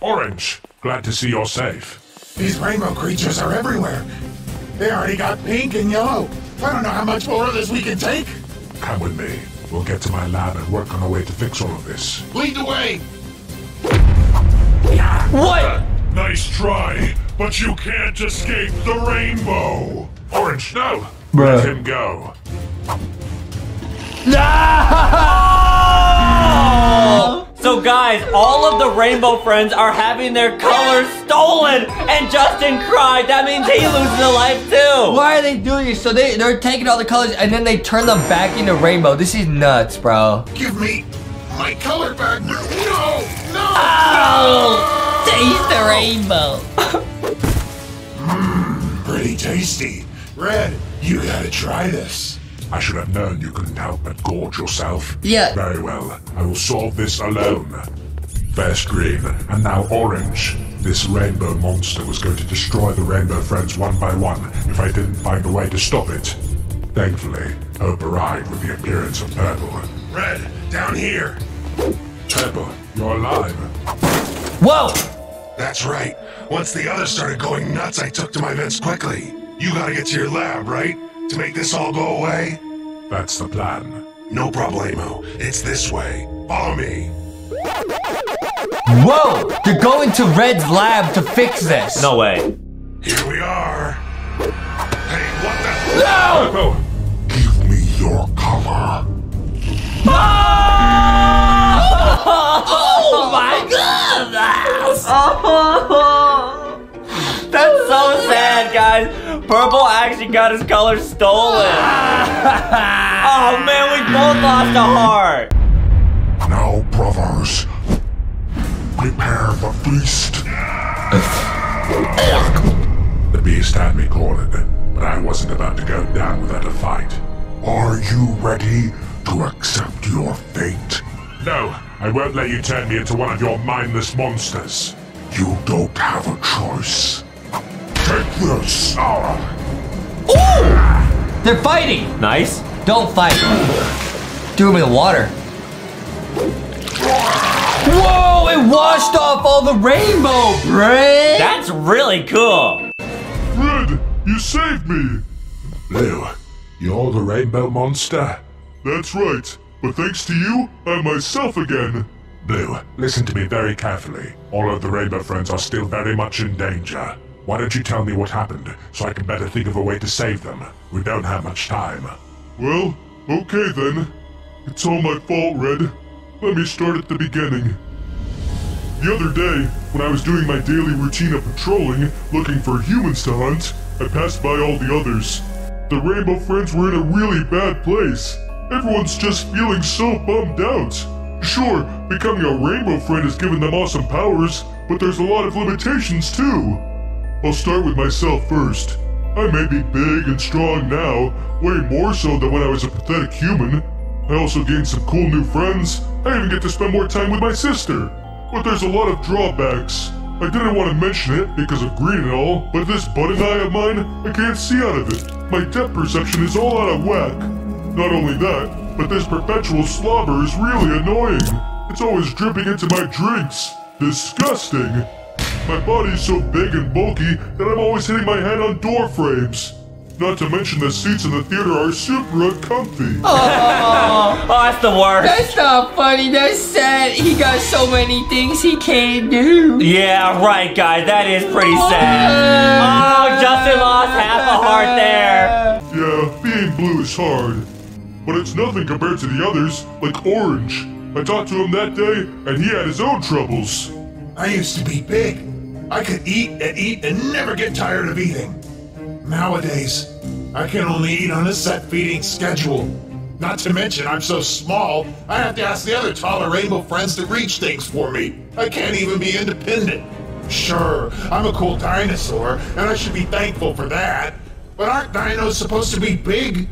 Orange, glad to see you're safe. These rainbow creatures are everywhere. They already got pink and yellow. I don't know how much more of this we can take. Come with me. We'll get to my lab and work on a way to fix all of this. Lead the way. What? Uh, nice try, but you can't escape the rainbow. Orange, no. Bruh. Let him go. No! So guys, all of the rainbow friends are having their colors stolen, and Justin cried. That means he loses a life too. Why are they doing this? So they, they're taking all the colors and then they turn them back into rainbow. This is nuts, bro. Give me my color back. No, no. Oh! Taste the rainbow. Hmm, pretty tasty. Red, you gotta try this. I should have known you couldn't help but gorge yourself. Yeah. Very well. I will solve this alone. First green, and now orange. This rainbow monster was going to destroy the rainbow friends one by one if I didn't find a way to stop it. Thankfully, Hope arrived with the appearance of purple. Red, down here. Purple, you're alive. Whoa! That's right. Once the others started going nuts, I took to my vents quickly. You gotta get to your lab, right? To make this all go away? That's the plan. No problemo. It's this way. Follow me. Whoa! They're going to Red's lab to fix this. No way. Here we are. Hey, what the? Purple! Give me your cover. Ah! Oh my goodness! Ah! Oh, Purple actually got his color stolen. oh man, we both lost a heart. Now, brothers, prepare the feast. the beast had me cornered, but I wasn't about to go down without a fight. Are you ready to accept your fate? No, I won't let you turn me into one of your mindless monsters. You don't have a choice. Take this! They're fighting! Nice. Don't fight. Do him in the water. Whoa! It washed off all the rainbow, Brad! That's really cool. Red, you saved me! Blue, you're the rainbow monster? That's right, but thanks to you, I'm myself again. Blue, listen to me very carefully. All of the rainbow friends are still very much in danger. Why don't you tell me what happened, so I can better think of a way to save them? We don't have much time. Well, okay then. It's all my fault, Red. Let me start at the beginning. The other day, when I was doing my daily routine of patrolling, looking for humans to hunt, I passed by all the others. The Rainbow Friends were in a really bad place. Everyone's just feeling so bummed out. Sure, becoming a Rainbow Friend has given them awesome powers, but there's a lot of limitations too. I'll start with myself first. I may be big and strong now, way more so than when I was a pathetic human. I also gained some cool new friends. I even get to spend more time with my sister. But there's a lot of drawbacks. I didn't want to mention it because of green and all, but this button eye of mine, I can't see out of it. My depth perception is all out of whack. Not only that, but this perpetual slobber is really annoying. It's always dripping into my drinks. Disgusting. My body's so big and bulky that I'm always hitting my head on door frames. Not to mention the seats in the theater are super uncomfy. Oh, oh, that's the worst. That's not funny, that's sad. He got so many things he can't do. Yeah, right, guys. That is pretty sad. Oh, Justin lost half a heart there. Yeah, being blue is hard. But it's nothing compared to the others, like Orange. I talked to him that day, and he had his own troubles. I used to be big. I could eat and eat and never get tired of eating. Nowadays, I can only eat on a set feeding schedule. Not to mention, I'm so small, I have to ask the other taller rainbow friends to reach things for me. I can't even be independent. Sure, I'm a cool dinosaur, and I should be thankful for that. But aren't dinos supposed to be big?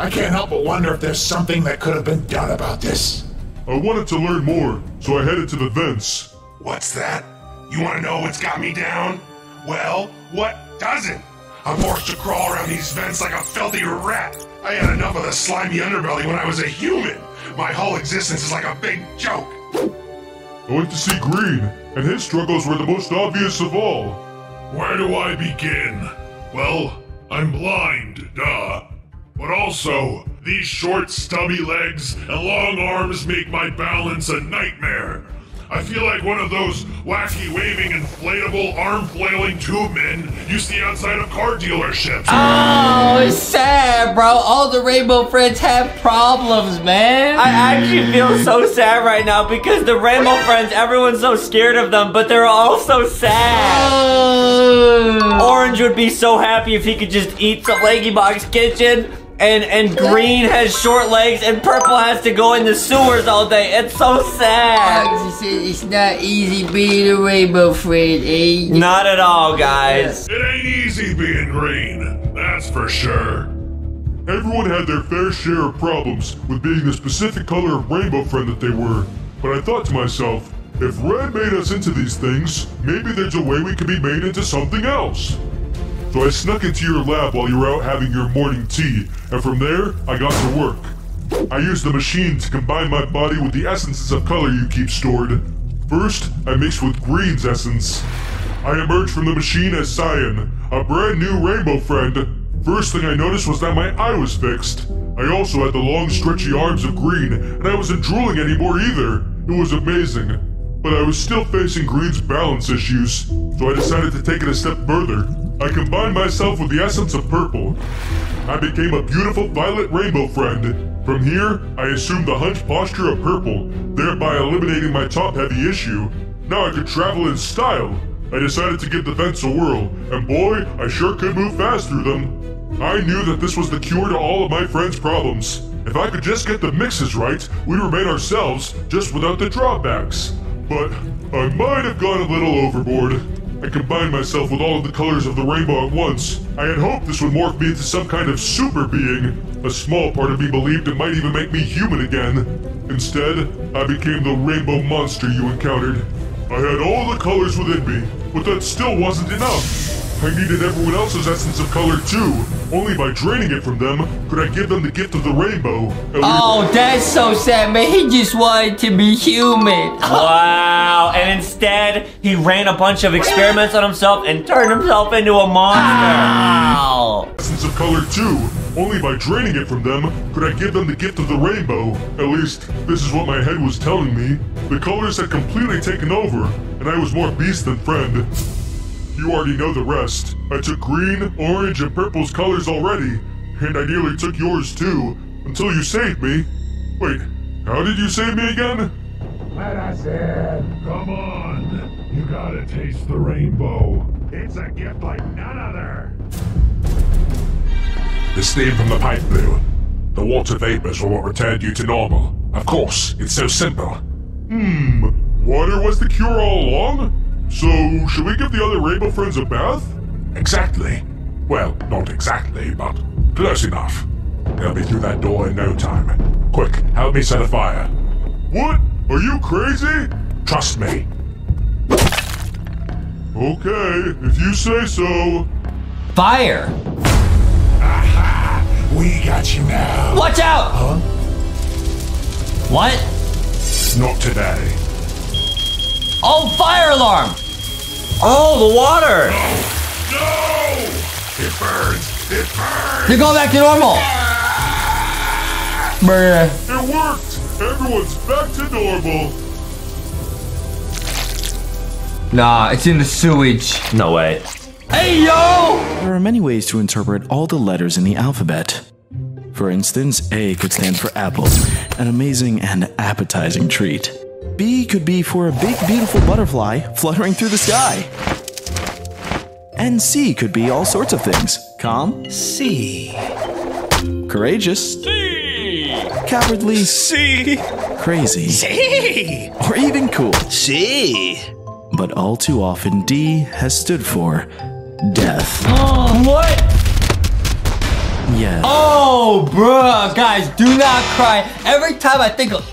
I can't help but wonder if there's something that could have been done about this. I wanted to learn more, so I headed to the vents. What's that? You want to know what's got me down? Well, what doesn't? I'm forced to crawl around these vents like a filthy rat. I had enough of the slimy underbelly when I was a human. My whole existence is like a big joke. I went to see Green, and his struggles were the most obvious of all. Where do I begin? Well, I'm blind, duh. But also, these short, stubby legs and long arms make my balance a nightmare. I feel like one of those wacky waving inflatable arm flailing tube men you see outside of car dealerships. Oh, it's sad, bro. All the rainbow friends have problems, man. I actually feel so sad right now because the Rainbow Friends, everyone's so scared of them, but they're all so sad. Oh. Orange would be so happy if he could just eat some LankyBox Kitchen. And, and green has short legs and purple has to go in the sewers all day. It's so sad. It's, it's not easy being a rainbow friend, eh? Not at all, guys. It ain't easy being green, that's for sure. Everyone had their fair share of problems with being the specific color of rainbow friend that they were. But I thought to myself, if red made us into these things, maybe there's a way we could be made into something else. So I snuck into your lab while you were out having your morning tea, and from there, I got to work. I used the machine to combine my body with the essences of color you keep stored. First, I mixed with Green's essence. I emerged from the machine as Cyan, a brand new rainbow friend. First thing I noticed was that my eye was fixed. I also had the long, stretchy arms of Green, and I wasn't drooling anymore either. It was amazing. But I was still facing Green's balance issues, so I decided to take it a step further. I combined myself with the essence of purple. I became a beautiful violet rainbow friend. From here, I assumed the hunch posture of purple, thereby eliminating my top-heavy issue. Now I could travel in style. I decided to give the vents a whirl, and boy, I sure could move fast through them. I knew that this was the cure to all of my friends' problems. If I could just get the mixes right, we'd remain ourselves, just without the drawbacks. But I might have gone a little overboard. I combined myself with all of the colors of the rainbow at once. I had hoped this would morph me into some kind of super being. A small part of me believed it might even make me human again. Instead, I became the rainbow monster you encountered. I had all the colors within me, but that still wasn't enough. I needed everyone else's essence of color too. Only by draining it from them could I give them the gift of the rainbow. Oh, that's so sad, man. He just wanted to be human. Wow. And instead, he ran a bunch of experiments on himself and turned himself into a monster. Wow. Essence of color too. Only by draining it from them could I give them the gift of the rainbow. At least, this is what my head was telling me. The colors had completely taken over, and I was more beast than friend. You already know the rest. I took green, orange, and purple's colors already, and I nearly took yours too, until you saved me. Wait, how did you save me again? Let us in. Come on. You gotta taste the rainbow. It's a gift like none other. The steam from the pipe blew. The water vapors were what returned you to normal. Of course, it's so simple. Hmm, water was the cure all along? So, should we give the other rainbow friends a bath? Exactly. Well, not exactly, but close enough. They'll be through that door in no time. Quick, help me set a fire. What? Are you crazy? Trust me. Okay, if you say so. Fire! Aha! We got you now. Watch out! Huh? What? Not today. Oh, fire alarm! Oh, the water! No! no! It burns! It burns! They're going back to normal! Ah! Bruh. It worked! Everyone's back to normal. Nah, it's in the sewage. No way. Hey, yo! There are many ways to interpret all the letters in the alphabet. For instance, A could stand for apple, an amazing and appetizing treat. B could be for a big, beautiful butterfly fluttering through the sky. And C could be all sorts of things. Calm. C. Courageous. C. Cowardly. C. Crazy. C. Or even cool. C. But all too often, D has stood for death. Oh, what? Yeah. Oh, bruh, guys, do not cry. Every time I think of,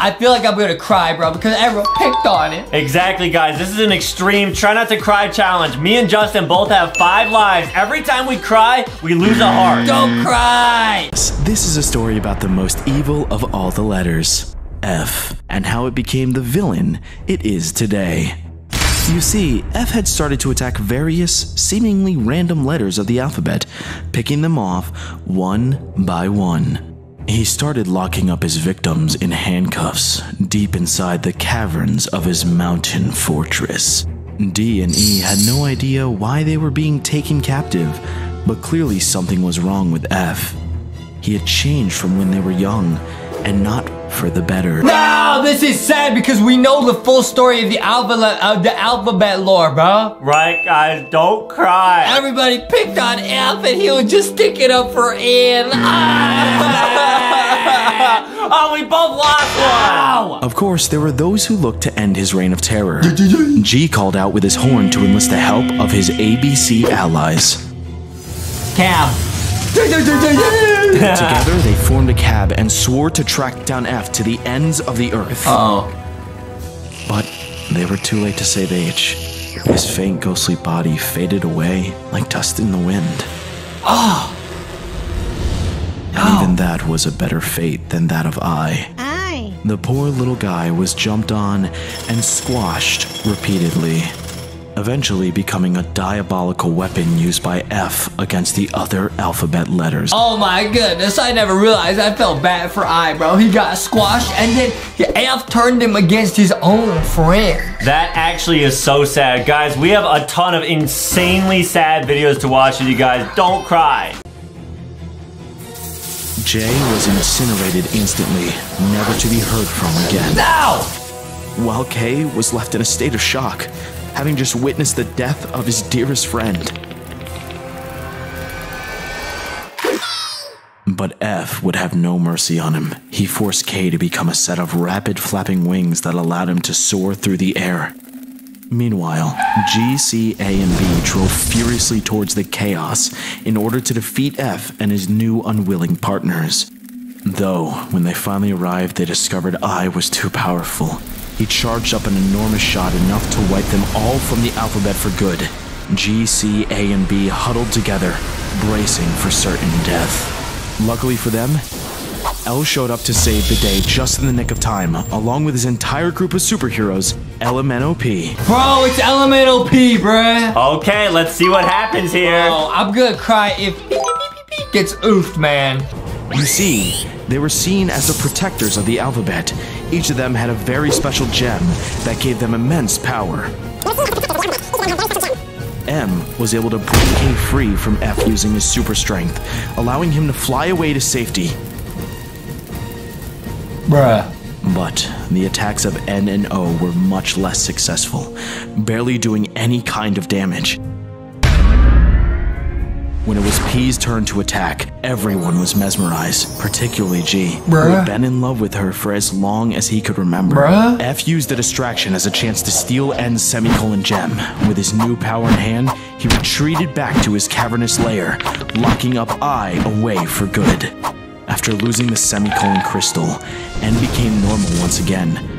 I feel like I'm gonna cry, bro, because everyone picked on it. Exactly, guys. This is an extreme try not to cry challenge. Me and Justin both have five lives. Every time we cry, we lose a heart. Don't cry. This is a story about the most evil of all the letters, F, and how it became the villain it is today. You see, F had started to attack various, seemingly random letters of the alphabet, picking them off one by one. He started locking up his victims in handcuffs deep inside the caverns of his mountain fortress. D and E had no idea why they were being taken captive, but clearly something was wrong with F. He had changed from when they were young, and not for the better. No, this is sad because we know the full story of the alphabet, uh, the alphabet lore, bro. Right, guys? Don't cry. Everybody picked on F and he was just sticking up for N. oh, we both lost one. Of course, there were those who looked to end his reign of terror. G called out with his horn to enlist the help of his ABC allies. Cab. Together, they formed a cab and swore to track down F to the ends of the earth. oh. But they were too late to save H. His faint, ghostly body faded away like dust in the wind. Oh. And even that was a better fate than that of I. I. The poor little guy was jumped on and squashed repeatedly, eventually becoming a diabolical weapon used by F against the other alphabet letters. Oh my goodness, I never realized I felt bad for I, bro. He got squashed and then F turned him against his own friend. That actually is so sad. Guys, we have a ton of insanely sad videos to watch with you guys. Don't cry. J was incinerated instantly, never to be heard from again. Now! While K was left in a state of shock, having just witnessed the death of his dearest friend. But F would have no mercy on him. He forced K to become a set of rapid flapping wings that allowed him to soar through the air. Meanwhile, G, C, A, and B drove furiously towards the chaos in order to defeat F and his new unwilling partners. Though, when they finally arrived, they discovered I was too powerful. He charged up an enormous shot enough to wipe them all from the alphabet for good. G, C, A, and B huddled together, bracing for certain death. Luckily for them, L showed up to save the day just in the nick of time, along with his entire group of superheroes, LMNOP. Bro, it's Elemental P, bruh. Okay, let's see what happens here. Oh, I'm gonna cry if gets oofed, man. You see, they were seen as the protectors of the alphabet. Each of them had a very special gem that gave them immense power. M was able to break K free from F using his super strength, allowing him to fly away to safety. Bruh. But the attacks of N and O were much less successful, barely doing any kind of damage. When it was P's turn to attack, everyone was mesmerized, particularly G, who had been in love with her for as long as he could remember. Bruh. F used the distraction as a chance to steal N's semicolon gem. With his new power in hand, he retreated back to his cavernous lair, locking up I away for good. After losing the semicolon crystal, N became normal once again.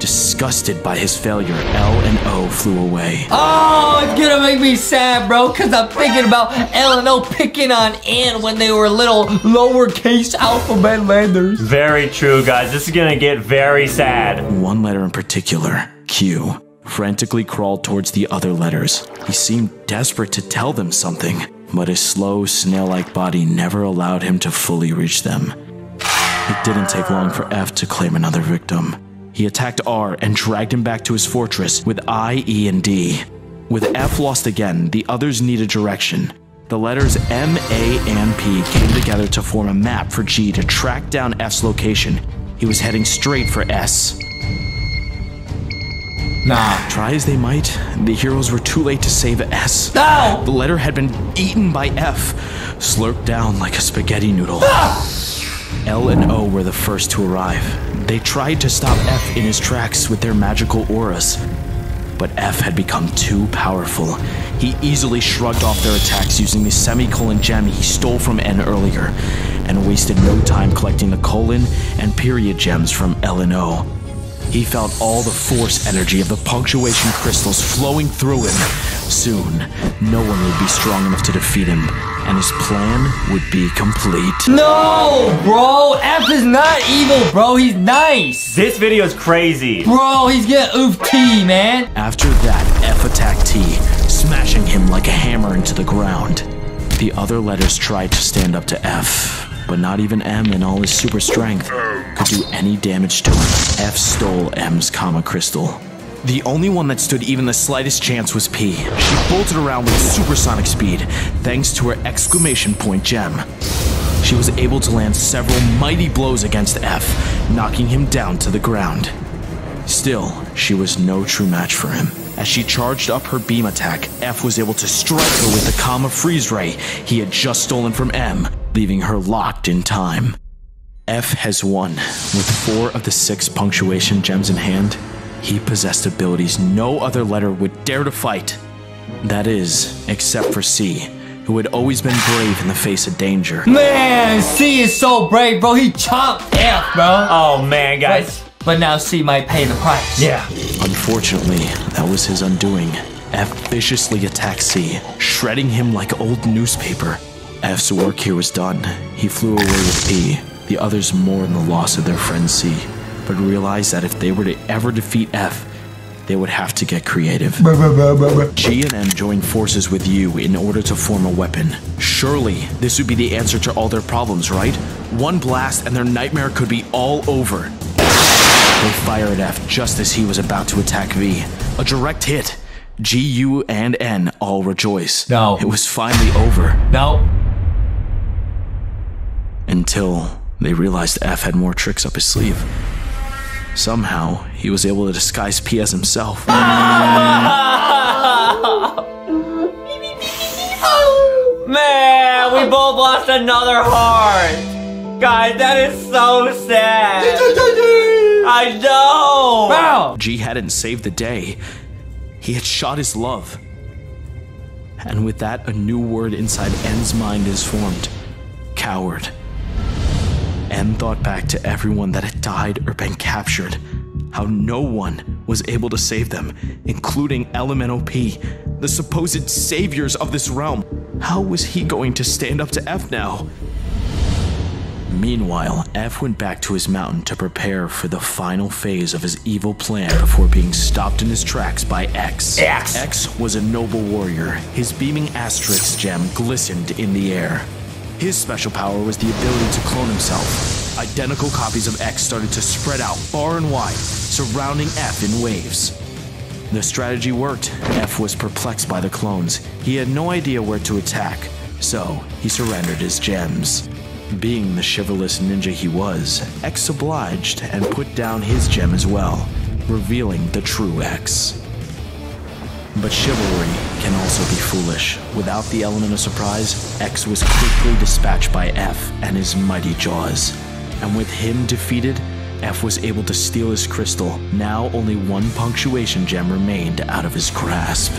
Disgusted by his failure, L and O flew away. Oh, it's gonna make me sad, bro, because I'm thinking about L and O picking on N when they were little lowercase alphabet letters. Very true, guys. This is gonna get very sad. One letter in particular, Q, frantically crawled towards the other letters. He seemed desperate to tell them something, but his slow, snail like body never allowed him to fully reach them. It didn't take long for F to claim another victim. He attacked R and dragged him back to his fortress with I, E, and D. With F lost again, the others needed direction. The letters M, A, and P came together to form a map for G to track down F's location. He was heading straight for S. Nah. Try as they might, the heroes were too late to save S. No! The letter had been eaten by F, slurped down like a spaghetti noodle. Ah! L and O were the first to arrive. They tried to stop F in his tracks with their magical auras. But F had become too powerful. He easily shrugged off their attacks using the semicolon gem he stole from N earlier, and wasted no time collecting the colon and period gems from L and O. He felt all the force energy of the punctuation crystals flowing through him. Soon, no one would be strong enough to defeat him, and his plan would be complete. No, bro. F is not evil, bro. He's nice. This video is crazy. Bro, he's getting oof T, man. After that, F attacked T, smashing him like a hammer into the ground. The other letters tried to stand up to F, but not even M in all his super strength could do any damage to him. F stole M's Comma Crystal. The only one that stood even the slightest chance was P. She bolted around with supersonic speed, thanks to her exclamation point gem. She was able to land several mighty blows against F, knocking him down to the ground. Still, she was no true match for him. As she charged up her beam attack, F was able to strike her with the Comma Freeze Ray he had just stolen from M, leaving her locked in time. F has won. With four of the six punctuation gems in hand, he possessed abilities no other letter would dare to fight. That is, except for C, who had always been brave in the face of danger. Man, C is so brave, bro. He chopped F, bro. Oh man, guys. But, but now C might pay the price. Yeah. Unfortunately, that was his undoing. F viciously attacked C, shredding him like old newspaper. F's work here was done. He flew away with P. The others mourn the loss of their friend C, but realize that if they were to ever defeat F, they would have to get creative. G and M join forces with U in order to form a weapon. Surely, this would be the answer to all their problems, right? One blast and their nightmare could be all over. They fired at F just as he was about to attack V. A direct hit. G, U, and N all rejoice. No. It was finally over. No. Until they realized F had more tricks up his sleeve. Somehow, he was able to disguise P as himself. Man, we both lost another heart. Guys, that is so sad. I know. Wow. G hadn't saved the day. He had shot his love. And with that, a new word inside N's mind is formed coward. N thought back to everyone that had died or been captured, how no one was able to save them, including LMNOP, the supposed saviors of this realm. How was he going to stand up to F now? Meanwhile, F went back to his mountain to prepare for the final phase of his evil plan before being stopped in his tracks by X. X. X was a noble warrior. His beaming asterisk gem glistened in the air. His special power was the ability to clone himself. Identical copies of X started to spread out far and wide, surrounding F in waves. The strategy worked. F was perplexed by the clones. He had no idea where to attack, so he surrendered his gems. Being the chivalrous ninja he was, X obliged and put down his gem as well, revealing the true X. But chivalry can also be foolish. Without the element of surprise, X was quickly dispatched by F and his mighty jaws. And with him defeated, F was able to steal his crystal. Now only one punctuation gem remained out of his grasp.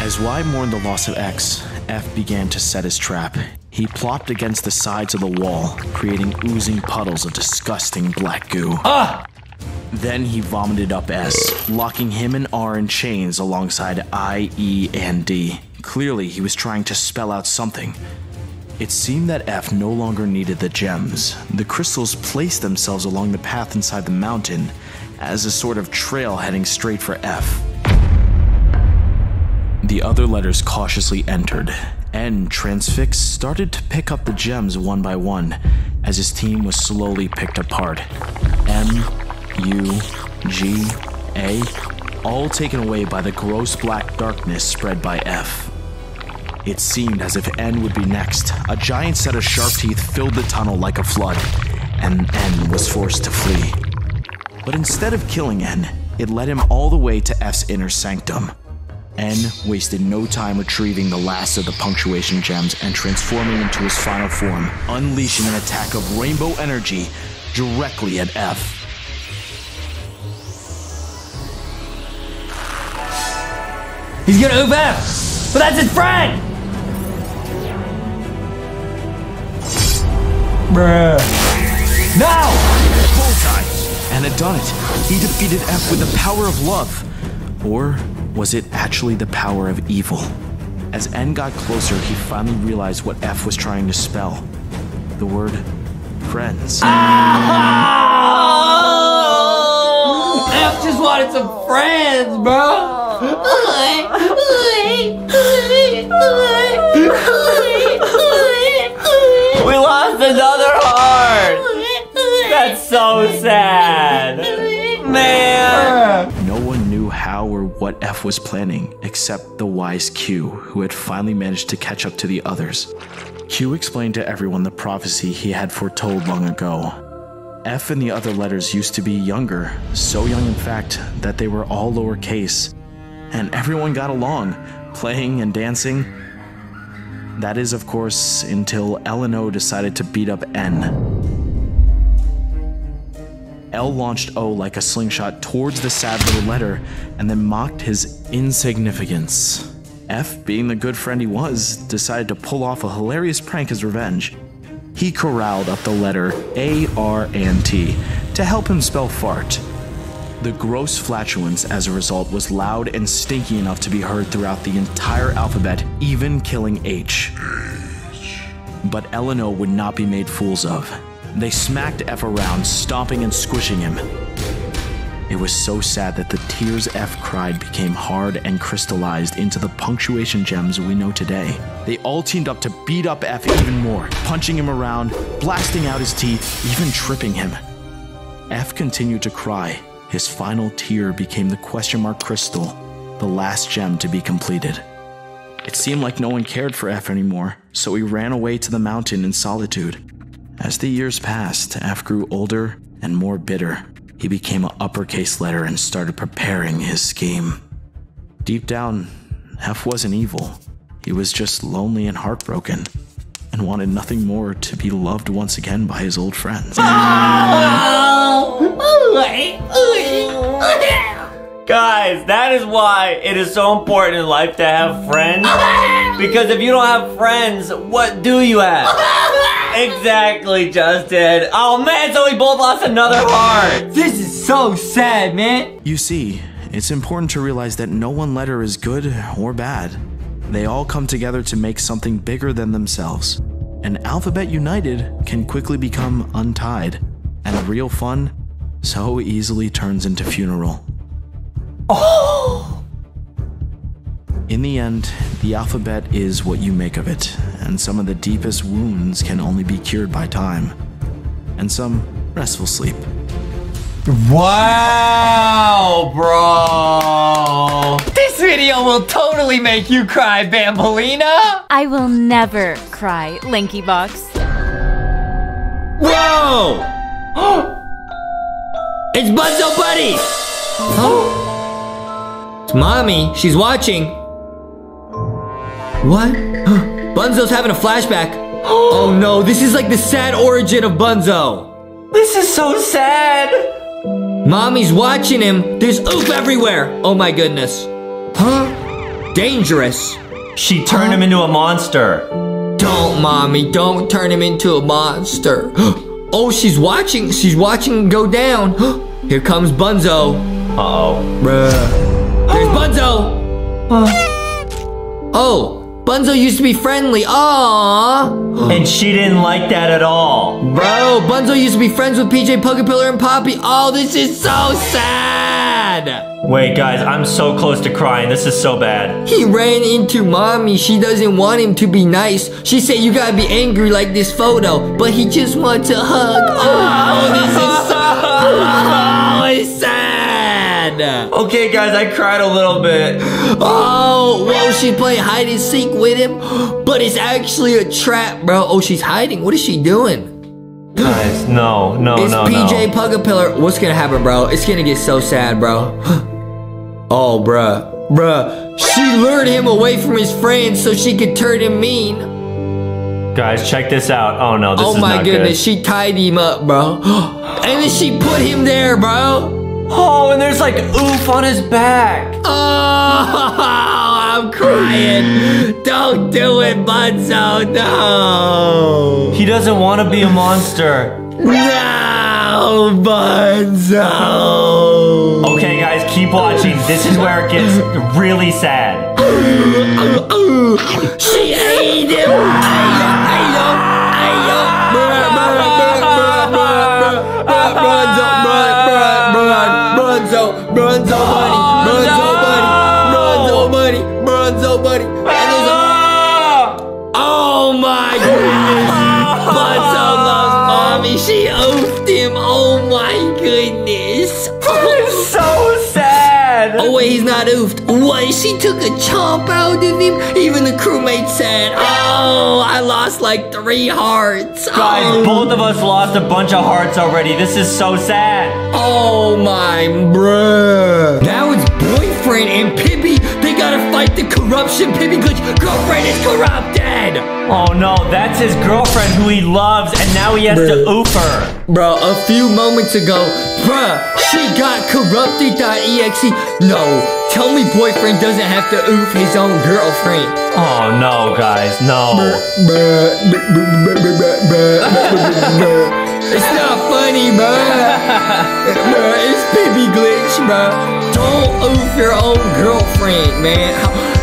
As Y mourned the loss of X, F began to set his trap. He plopped against the sides of the wall, creating oozing puddles of disgusting black goo. Ah! Then he vomited up S, locking him and R in chains alongside I, E, and D. Clearly, he was trying to spell out something. It seemed that F no longer needed the gems. The crystals placed themselves along the path inside the mountain as a sort of trail heading straight for F. The other letters cautiously entered. N, transfixed, started to pick up the gems one by one as his team was slowly picked apart. M, U, G, A, all taken away by the gross black darkness spread by F. It seemed as if N would be next. A giant set of sharp teeth filled the tunnel like a flood, and N was forced to flee. But instead of killing N, it led him all the way to F's inner sanctum. N wasted no time retrieving the last of the punctuation gems and transforming into his final form, unleashing an attack of rainbow energy directly at F. He's gonna move F, but that's his friend. Bruh. Now! N had done it. He defeated F with the power of love. Or was it actually the power of evil? As N got closer, he finally realized what F was trying to spell the word friends. Ah! F just wanted some friends, bro. We lost another heart. That's so sad. Man. No one knew how or what F was planning, except the wise Q, who had finally managed to catch up to the others. Q explained to everyone the prophecy he had foretold long ago. F and the other letters used to be younger, so young in fact that they were all lowercase, and everyone got along, playing and dancing. That is, of course, until L and O decided to beat up N. L launched O like a slingshot towards the sad little letter and then mocked his insignificance. F, being the good friend he was, decided to pull off a hilarious prank as revenge. He corralled up the letter A, R, and T to help him spell fart. The gross flatulence as a result was loud and stinky enough to be heard throughout the entire alphabet, even killing H. But L would not be made fools of. They smacked F around, stomping and squishing him. It was so sad that the tears F cried became hard and crystallized into the punctuation gems we know today. They all teamed up to beat up F even more, punching him around, blasting out his teeth, even tripping him. F continued to cry. His final tear became the question mark crystal, the last gem to be completed. It seemed like no one cared for F anymore, so he ran away to the mountain in solitude. As the years passed, F grew older and more bitter. He became an uppercase letter and started preparing his scheme. Deep down, F wasn't evil. He was just lonely and heartbroken and wanted nothing more to be loved once again by his old friends. Guys, that is why it is so important in life to have friends. Because if you don't have friends, what do you have? exactly, Justin. Oh man, so we both lost another heart. This is so sad, man. You see, it's important to realize that no one letter is good or bad. They all come together to make something bigger than themselves. And Alphabet United can quickly become untied, and real fun so easily turns into funeral. Oh! In the end, the alphabet is what you make of it, and some of the deepest wounds can only be cured by time, and some restful sleep. Wow, bro. This video will totally make you cry, Banbaleena. I will never cry, LankyBox. Whoa! it's Bunzo Buddy! Huh? It's mommy. She's watching. What? Bunzo's having a flashback. Oh no, this is like the sad origin of Bunzo. This is so sad. Mommy's watching him. There's oof everywhere. Oh my goodness. Huh? Dangerous. She turned him into a monster. Don't, mommy. Don't turn him into a monster. oh, she's watching. She's watching him go down. Here comes Bunzo. Uh-oh. Bruh. There's oh. Bunzo! Oh, Bunzo used to be friendly. Aww. And she didn't like that at all. Bro, Bunzo used to be friends with PJ Pillar and Poppy. Oh, this is so sad. Wait, guys, I'm so close to crying. This is so bad. He ran into mommy. She doesn't want him to be nice. She said you gotta be angry like this photo, but he just wants a hug. Oh, this is so. Oh, it's sad. Okay, guys, I cried a little bit. Oh, whoa, she played hide and seek with him, but it's actually a trap, bro. Oh, she's hiding. What is she doing? Guys, no, no, it's no, PJ no. Pugapillar. What's gonna happen, bro? It's gonna get so sad, bro. oh, bruh. Bruh. She lured him away from his friends so she could turn him mean. Guys, check this out. Oh no, this oh is my not goodness, good. she tied him up, bro. and then she put him there, bro. Oh, and there's like oof on his back. Oh, I'm crying. Don't do it, Bunzo. No. He doesn't want to be a monster. No, Bunzo. Okay, guys, keep watching. This is where it gets really sad. she ate him. Bunzo buddy, Bunzo buddy, Bunzo buddy, Bunzo buddy. And there's a, oh my goodness, Bunzo loves mommy. She oofed him. Oh my goodness. so sad. Oh wait, he's not oofed. What? She took a chomp out of him. Even the crewmate said, "Oh, lost like three hearts." Guys, oh. both of us lost a bunch of hearts already. This is so sad. Oh my bruh. Now it's boyfriend and Pibby. They fight the corruption. Pibby glitch girlfriend is corrupted. Oh no, that's his girlfriend who he loves, and now he has to oof her. Bro, a few moments ago, bruh, she got corrupted.exe. No, tell me boyfriend doesn't have to oof his own girlfriend. Oh no, guys, no. Bruh, bruh, bruh, bruh, bruh, bruh, bruh, bruh. It's not funny, bruh. bruh, it's Pibby glitch, bruh. Don't oof your own girlfriend, man.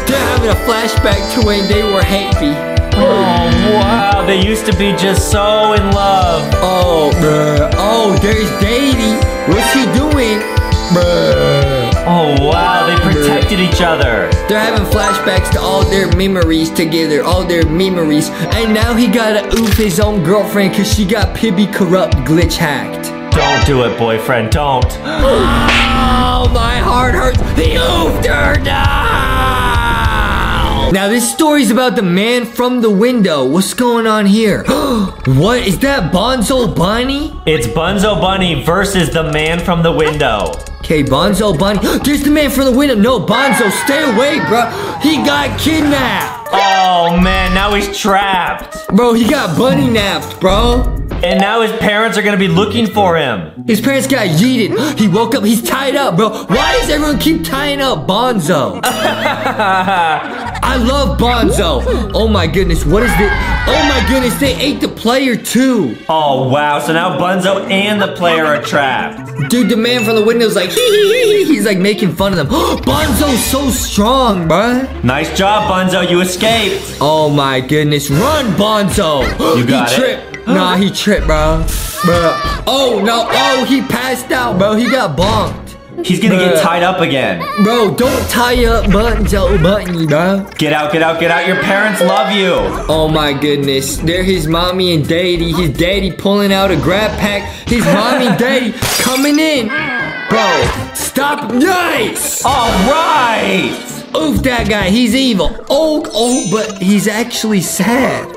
They're having a flashback to when they were happy. Oh wow, they used to be just so in love. Oh, bruh. Oh, there's Daddy. What's he doing? Bruh. Oh wow, they protected each other. They're having flashbacks to all their memories together, all their memories. And now he gotta oof his own girlfriend cause she got Pibby corrupt glitch hacked. Don't do it, boyfriend, don't. Oh, my heart hurts. He oofed her now. Now this story's about the man from the window. What's going on here? what is that Bunzo Bunny? It's Bunzo Bunny versus the man from the window. Okay, Bunzo Bunny. There's the man from the window. No, Bunzo, stay away, bro. He got kidnapped. Oh man, now he's trapped. Bro, he got bunny napped, bro. And now his parents are gonna be looking for him. His parents got yeeted. He woke up. He's tied up, bro. Why does everyone keep tying up Bunzo? I love Bunzo. Oh my goodness, what is this? Oh my goodness, they ate the player too. Oh wow, so now Bunzo and the player are trapped. Dude, the man from the window's like, hee hee hee. He's like making fun of them. Bunzo's so strong, bro. Nice job, Bunzo. you escaped. Oh my goodness, run, Bunzo. You got he it. tripped. Nah, he tripped, bro. bro. Oh no, oh, he passed out, bro. He got bonked. He's gonna Bruh. get tied up again. Bro, don't tie up Bunzo Bunny, bro. Get out, get out, get out. Your parents love you. Oh my goodness. They're his mommy and daddy. His daddy pulling out a grab pack. His mommy and daddy coming in. Bro, stop. Nice. All right. Oof, that guy. He's evil. Oh, oh, but he's actually sad.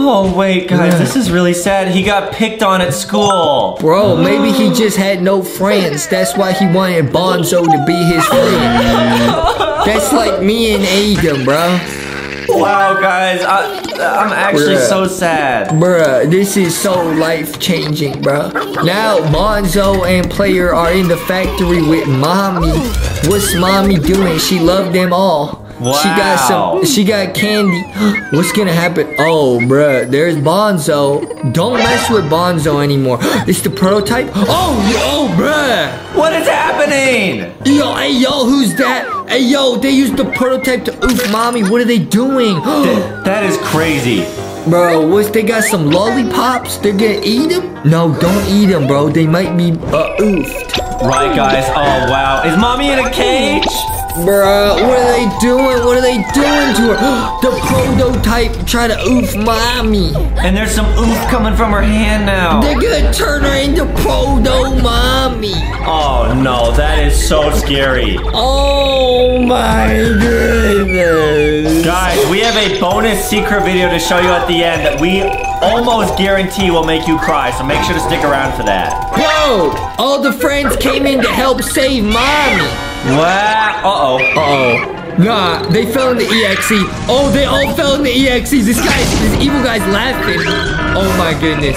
Oh wait, guys, this is really sad. He got picked on at school. Bro, maybe he just had no friends. That's why he wanted Bunzo to be his friend. That's like me and Adam, bro. Wow, guys, I, I'm actually Bruh. so sad. Bruh, this is so life changing, bruh. Now Bunzo and Player are in the factory with Mommy. What's Mommy doing? She loved them all. She got some. She got candy. What's gonna happen? Oh, bruh, there's Bunzo. Don't mess with Bunzo anymore. It's the prototype. Oh, yo, bruh. What is happening? Yo, hey, yo, who's that? Hey, yo, they used the prototype to oof mommy. What are they doing? Th- that is crazy. bro, what's they got some lollipops? They're gonna eat them? No, don't eat them, bro. They might be uh, oofed. Right, guys. Oh wow, is mommy in a cage? Bruh, what are they doing? What are they doing to her? the prototype trying to oof mommy. And there's some oof coming from her hand now. They're gonna turn her into proto mommy. Oh no, that is so scary. Oh my goodness. Guys, we have a bonus secret video to show you at the end that we almost guarantee will make you cry, so make sure to stick around for that. Bro, all the friends came in to help save mommy. Wow. Uh-oh. Uh-oh. Nah, they fell in the EXE. Oh, they all fell in the EXE. This guy, this evil guy's laughing. Oh my goodness.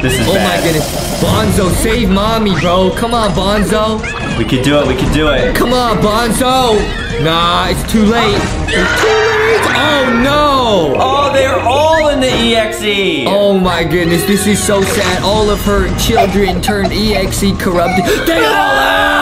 This is Oh bad. my goodness. Bunzo, save mommy, bro. Come on, Bunzo. We can do it, we can do it. Come on, Bunzo. Nah, it's too late. It's too late. Oh no. Oh, they're all in the EXE. Oh my goodness, this is so sad. All of her children turned EXE corrupted. They all out!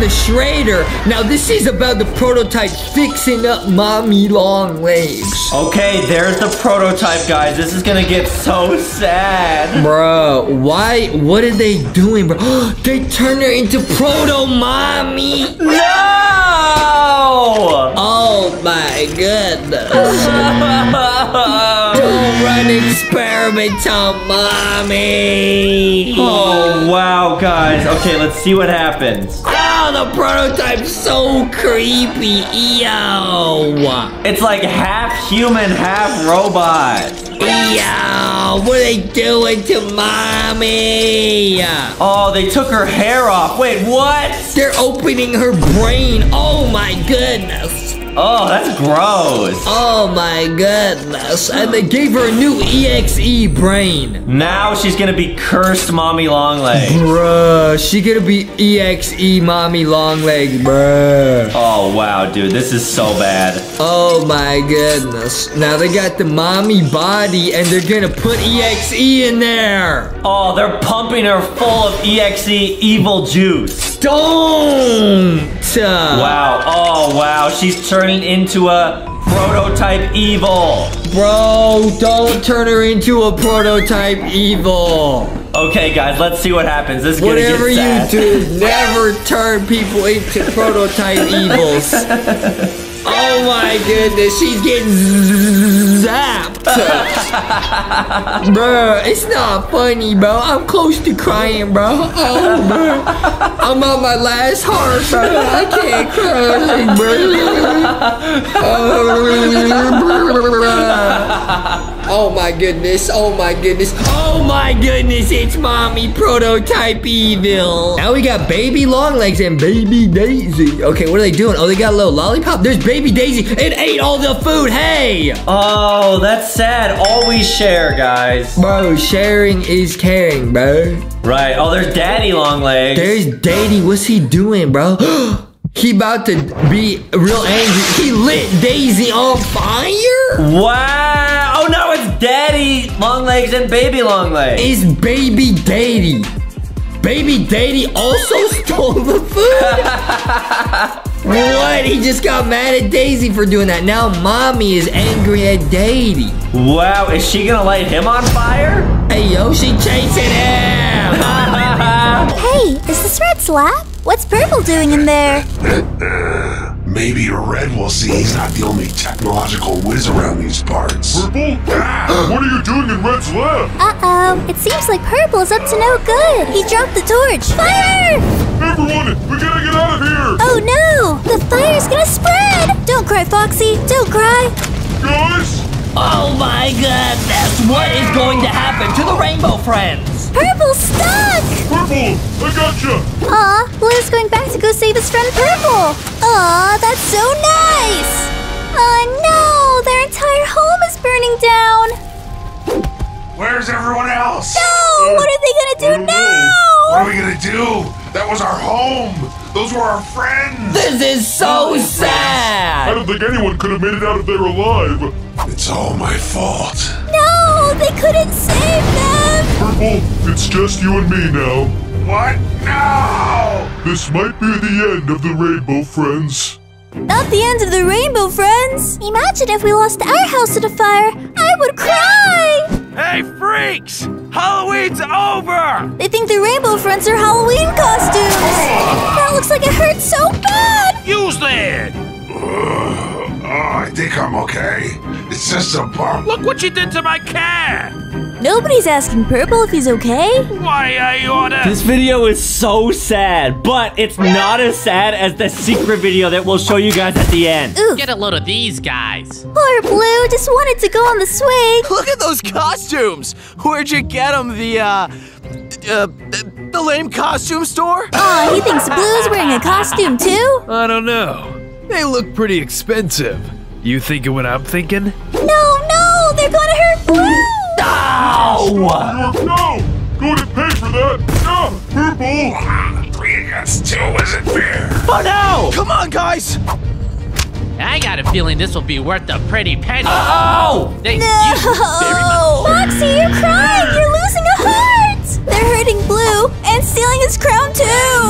the shredder. Now this is about the prototype fixing up mommy long legs. Okay, there's the prototype, guys. This is gonna get so sad. Bro, why? What are they doing, bro? they turned her into proto mommy. No! Oh my goodness. Don't run experiments on mommy. Oh, wow, guys. Okay, let's see what happens. Oh, the prototype's so creepy. Ew. It's like half human, half robot. Ew. What are they doing to mommy? Oh, they took her hair off. Wait, what? They're opening her brain. Oh my goodness. Oh, that's gross. Oh my goodness. And they gave her a new EXE brain. Now she's gonna be cursed mommy long legs. Bruh, she gonna be EXE mommy long legs, bruh. Oh, wow, dude. This is so bad. Oh my goodness. Now they got the mommy body and they're gonna put EXE in there. Oh, they're pumping her full of EXE evil juice. Don't. Wow. Oh, wow. She's turning into a prototype evil. Bro, don't turn her into a prototype evil. Okay, guys, let's see what happens. This is gonna Whatever get you do, never turn people into prototype evils. Oh my goodness, she's getting zapped. bro, it's not funny, bro. I'm close to crying, bro. Oh, bro. I'm on my last heart, bro. I can't cry, bro. Oh Oh my goodness, oh my goodness, oh my goodness, it's mommy prototype evil. Now we got baby Longlegs and baby Daisy. Okay, what are they doing? Oh, they got a little lollipop. There's baby Daisy. It ate all the food. Hey! Oh, that's sad. Always share, guys. Bro, sharing is caring, bro. Right. Oh, there's Daddy Longlegs. There's Daddy. What's he doing, bro? He about to be real angry. He lit Daisy on fire? Wow. Oh, long legs and Baby long legs. Is Baby Daddy. Baby Daddy also stole the food? what? He just got mad at Daisy for doing that. Now mommy is angry at Daddy. Wow, is she gonna light him on fire? Hey, yo, she chasing him. hey, is this Red's lab? What's Purple doing in there? Maybe Red will see he's not the only technological whiz around these parts. Purple? Ah! what are you doing in Red's lab? Uh-oh, it seems like Purple is up to no good. He dropped the torch. Fire! Everyone, we gotta get out of here! Oh no! The fire's gonna spread! Don't cry, Foxy. Don't cry. Guys! Oh my goodness, what is going to happen to the Rainbow Friends? Purple's stuck! Purple, I gotcha! Aw, Blue's going back to go save his friend Purple. Aw, that's so nice! Oh no, their entire home is burning down. Where's everyone else? No, uh, what are they gonna do now? What are we gonna do? That was our home. Those were our friends. This is so sad. I don't think anyone could have made it out of there alive. It's all my fault. No, they couldn't save them. Purple, it's just you and me now. What? No! This might be the end of the Rainbow Friends. Not the end of the Rainbow Friends. Imagine if we lost our house to the fire. I would cry. Hey, freaks! Halloween's over! They think the Rainbow Friends are Halloween costumes. That looks like it hurts so bad. Use that! Oh, I think I'm okay. It's just a bump. Look what you did to my cat! Nobody's asking Purple if he's okay. Why, I oughta... This video is so sad, but it's not as sad as the secret video that we'll show you guys at the end. Ooh, Get a load of these guys. poor Blue just wanted to go on the swing. Look at those costumes! Where'd you get them? The, uh, uh, the, the lame costume store? Aw, he thinks Blue's wearing a costume too? I don't know. They look pretty expensive. You thinking what I'm thinking? No, no, they're gonna hurt Blue. No! No! Go to pay for that! No! Purple! Three against two isn't fair. Oh no! Come on, guys! I got a feeling this will be worth a pretty penny. Oh! Thank you. Foxy, you're crying. You're losing a heart. They're hurting Blue and stealing his crown too.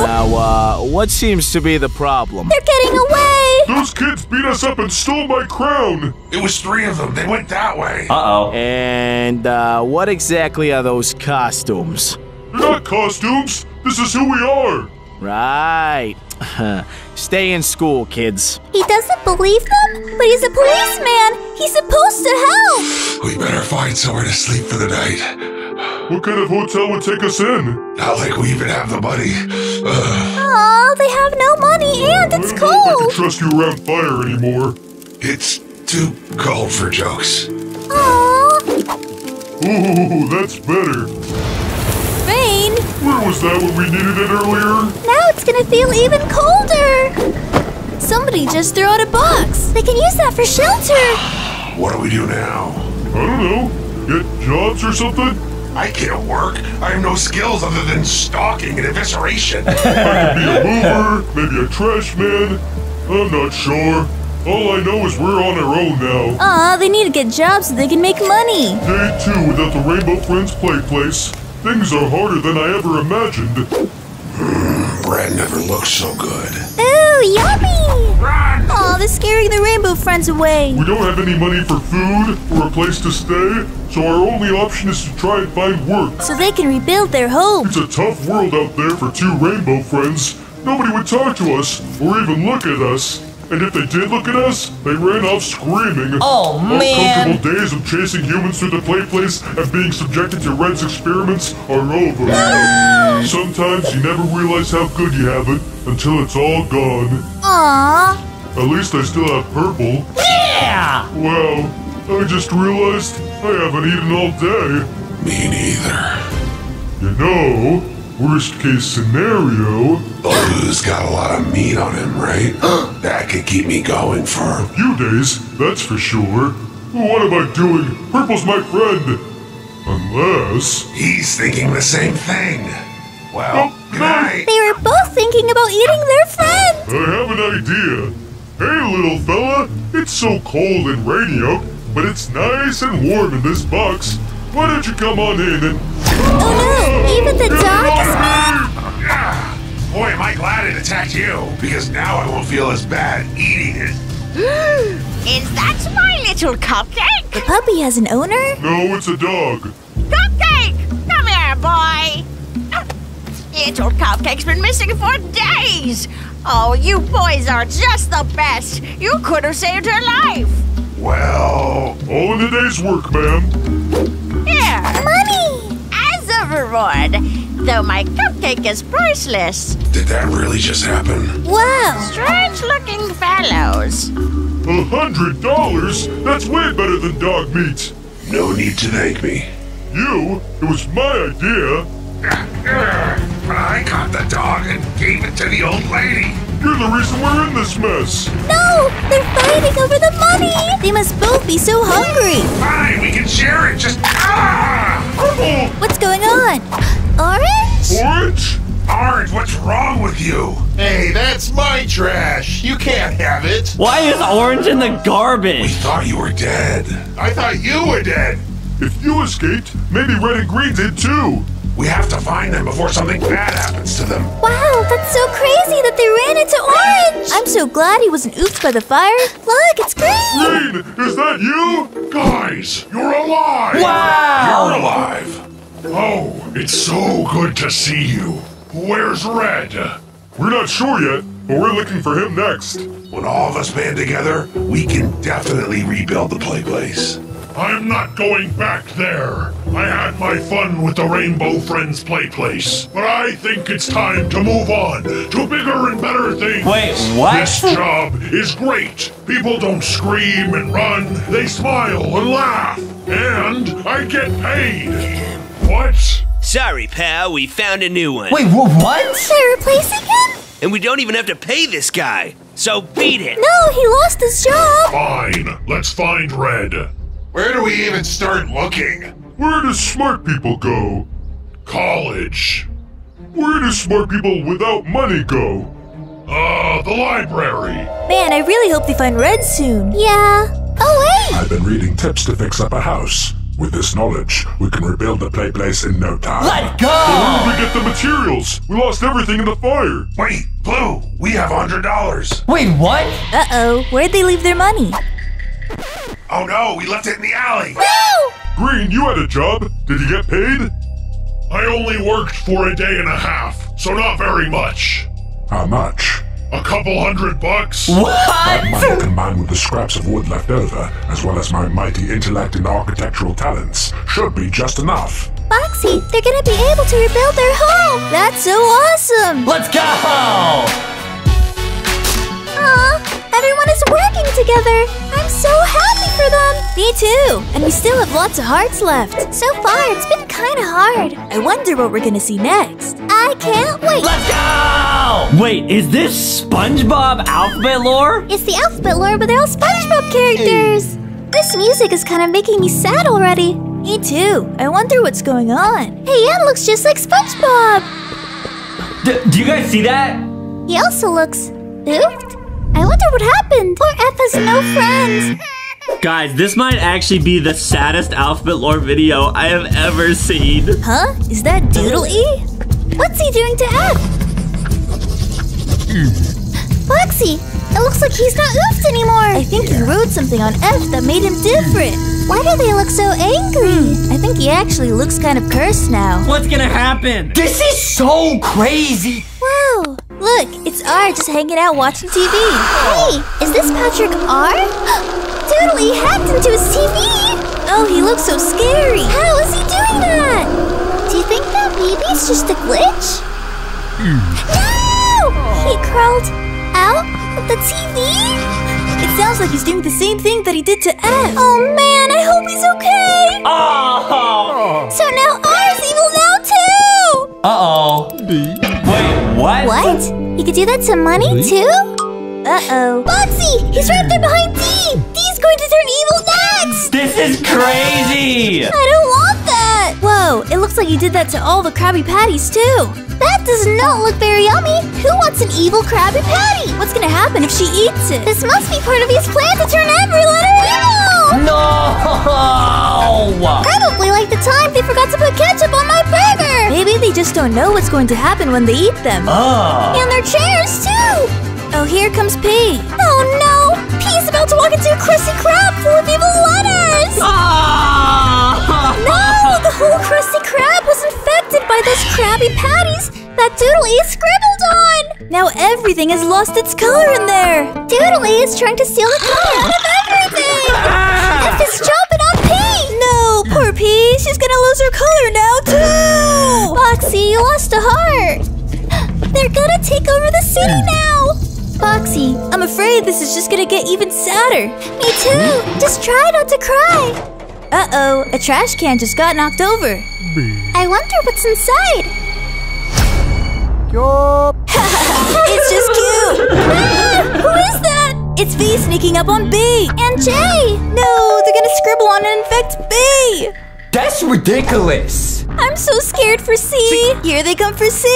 Now, uh, what seems to be the problem? They're getting away. Those kids beat us up and stole my crown! It was three of them. They went that way. Uh-oh. And, uh, what exactly are those costumes? They're not costumes! This is who we are! Right. Stay in school, kids. He doesn't believe them, but he's a policeman. He's supposed to help. We better find somewhere to sleep for the night. What kind of hotel would take us in? Not like we even have the money. Ugh. Aw, they have no money and it's I don't I cold. can trust you around fire anymore. It's too cold for jokes. Aw, Ooh, that's better. rain. Where was that when we needed it earlier? Now it's gonna feel even colder. Somebody just threw out a box. They can use that for shelter. What do we do now? I don't know. Get jobs or something? I can't work. I have no skills other than stalking and evisceration. I could be a mover, maybe a trash man. I'm not sure. All I know is we're on our own now. Aw, they need to get jobs so they can make money. Day two without the Rainbow Friends play place. Things are harder than I ever imagined. Bread never looked so good. Ooh, yummy! Aw, they're scaring the Rainbow Friends away. We don't have any money for food or a place to stay, so our only option is to try and find work. So they can rebuild their home. It's a tough world out there for two Rainbow Friends. Nobody would talk to us or even look at us. And if they did look at us, they ran off screaming. Oh, Our man. comfortable days of chasing humans through the play place and being subjected to Red's experiments are over. Sometimes you never realize how good you have it until it's all gone. Aww. At least I still have purple. Yeah! Wow, I just realized I haven't eaten all day. Me neither. You know, worst case scenario, Blue's got a lot of meat on him, right? that could keep me going for a few days, that's for sure. What am I doing? Purple's my friend. Unless. He's thinking the same thing. Well, oh, good night. They were both thinking about eating their friend. I have an idea. Hey, little fella, it's so cold and rainy out, but it's nice and warm in this box. Why don't you come on in and. Oh no, even the dog is Yeah. Boy, am I glad it attacked you, because now I won't feel as bad eating it. Is that my little cupcake? The puppy has an owner? No, it's a dog. Cupcake! Come here, boy! Little Cupcake's been missing for days! Oh, you boys are just the best! You could have saved her life! Well, all in the day's work, ma'am. Here! Money! As a reward, though my cupcake is priceless. Did that really just happen? Wow! Strange looking fellows. A hundred dollars? That's way better than dog meat. No need to thank me. You? It was my idea. I caught the dog and gave it to the old lady. You're the reason we're in this mess. No! They're fighting over the money! They must both be so hungry. Fine, we can share it. Just ah! Purple! What's going on? Orange? Orange? Orange, what's wrong with you? Hey, that's my trash. You can't have it. Why is orange in the garbage? We thought you were dead. I thought you were dead. If you escaped, maybe red and green did too. We have to find them before something bad happens to them. Wow, that's so crazy that they ran into Orange! I'm so glad he wasn't oofed by the fire. Look, it's green! Green, is that you? Guys, you're alive! Wow! You're alive! Oh, it's so good to see you. Where's Red? We're not sure yet, but we're looking for him next. When all of us band together, we can definitely rebuild the play place. I'm not going back there. I had my fun with the Rainbow Friends play place, but I think it's time to move on to bigger and better things. Wait, what? This job is great. People don't scream and run, they smile and laugh, and I get paid. What? Sorry, pal, we found a new one. Wait, wha- what? They're replacing him? And we don't even have to pay this guy. So beat it. No, he lost his job! Fine, let's find Red. Where do we even start looking? Where do smart people go? College. Where do smart people without money go? Uh, the library. Man, I really hope they find Red soon. Yeah. Oh, wait! I've been reading tips to fix up a house. With this knowledge, we can rebuild the play place in no time. Let go. Where go! did we get the materials? We lost everything in the fire. Wait, Blue, we have hundred dollars. Wait, what? Uh-oh, where'd they leave their money? Oh no, we left it in the alley. No! Green, you had a job. Did you get paid? I only worked for a day and a half, so not very much. How much? A couple hundred bucks. What? That money combined with the scraps of wood left over, as well as my mighty intellect and architectural talents, should be just enough. Foxy, they're gonna be able to rebuild their home! That's so awesome! Let's go! Aw, everyone is working together! I'm so happy for them! Me too! And we still have lots of hearts left. So far, it's been kinda hard. I wonder what we're gonna see next. I can't wait! Let's go! Wait, is this SpongeBob alphabet lore? It's the alphabet lore, but they're all SpongeBob characters! This music is kinda making me sad already. Me too. I wonder what's going on. Hey, N looks just like SpongeBob! D- do you guys see that? He also looks oofed. I wonder what happened. Poor F has no friends. Guys, this might actually be the saddest alphabet lore video I have ever seen. Huh? Is that Doodle E? What's he doing to F? Mm. Foxy, it looks like he's not oofed anymore. I think he wrote something on F that made him different. Why do they look so angry? Hmm, I think he actually looks kind of cursed now. What's gonna happen? This is so crazy! Wow, Look, it's R just hanging out watching TV. Hey, is this Patrick R? Doodly hacked into his TV! Oh, he looks so scary. How is he doing that? Do you think that maybe it's just a glitch? Hmm. No! He crawled out of the TV? It sounds like he's doing the same thing that he did to F. Oh man, I hope he's okay! Oh! So now R's evil now too! Uh-oh. Wait, what? What? You could do that to money too? Uh-oh. Boxy! He's right there behind D! D's going to turn evil next! This is crazy! I don't want that! Whoa, it looks like he did that to all the Krabby Patties too. That does not look very yummy! Who wants an evil Krabby Patty? What's gonna happen if she eats it? This must be part of his plan to turn every letter evil! No! Probably like the time they forgot to put ketchup on my burger! Maybe they just don't know what's going to happen when they eat them. Oh. And their chairs too! Oh, here comes P. Oh no! P's about to walk into a Krusty Krab full of evil letters! Ah! Whole Krusty Krab was infected by those Krabby Patties that Doodly is scribbled on! Now everything has lost its color in there. Doodly is trying to steal the color out of everything! F is jumping on P! No, poor P. She's gonna lose her color now too. Foxy, you lost a heart! They're gonna take over the city hmm. now! Foxy, I'm afraid this is just gonna get even sadder. Me too! Just try not to cry! Uh-oh, a trash can just got knocked over. I wonder what's inside. it's just cute. Ah, who is that? It's V sneaking up on B. And J! No, they're gonna scribble on and infect B. That's ridiculous. I'm so scared for C. Here they come for C.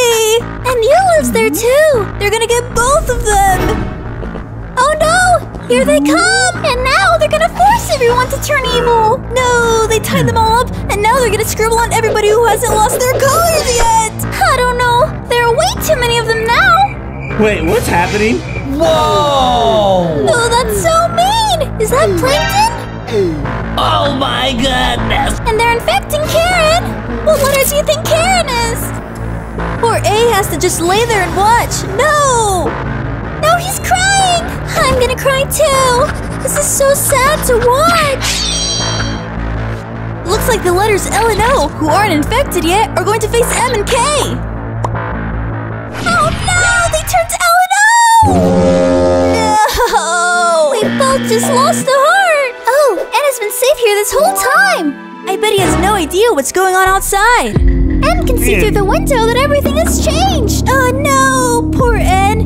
And U lives there too. They're gonna get both of them. Oh no! Here they come! And now they're gonna force everyone to turn evil! No, they tied them all up, and now they're gonna scribble on everybody who hasn't lost their colors yet! I don't know. There are way too many of them now! Wait, what's happening? Whoa! Oh, that's so mean! Is that plankton? Oh my goodness! And they're infecting Karen! What letter do you think Karen is? Poor A has to just lay there and watch. No! No, he's crying! I'm gonna cry too! This is so sad to watch! Looks like the letters L and O, who aren't infected yet, are going to face M and K. Oh no! They turned L and O! No! We both just lost a heart! Oh, N's been safe here this whole time! I bet he has no idea what's going on outside. N can see through the window that everything has changed! Oh no! Poor!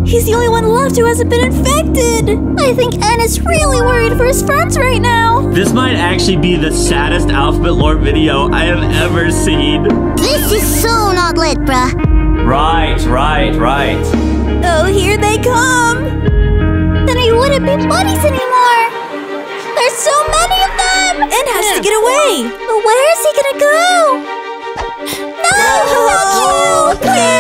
He's the only one left who hasn't been infected! I think N is really worried for his friends right now! This might actually be the saddest Alphabet Lore video I have ever seen. This is so not lit, bruh! Right, right, right. Oh, here they come! Then we wouldn't be buddies anymore! There's so many of them! N has to get away! But where is he gonna go? No! Q! Please!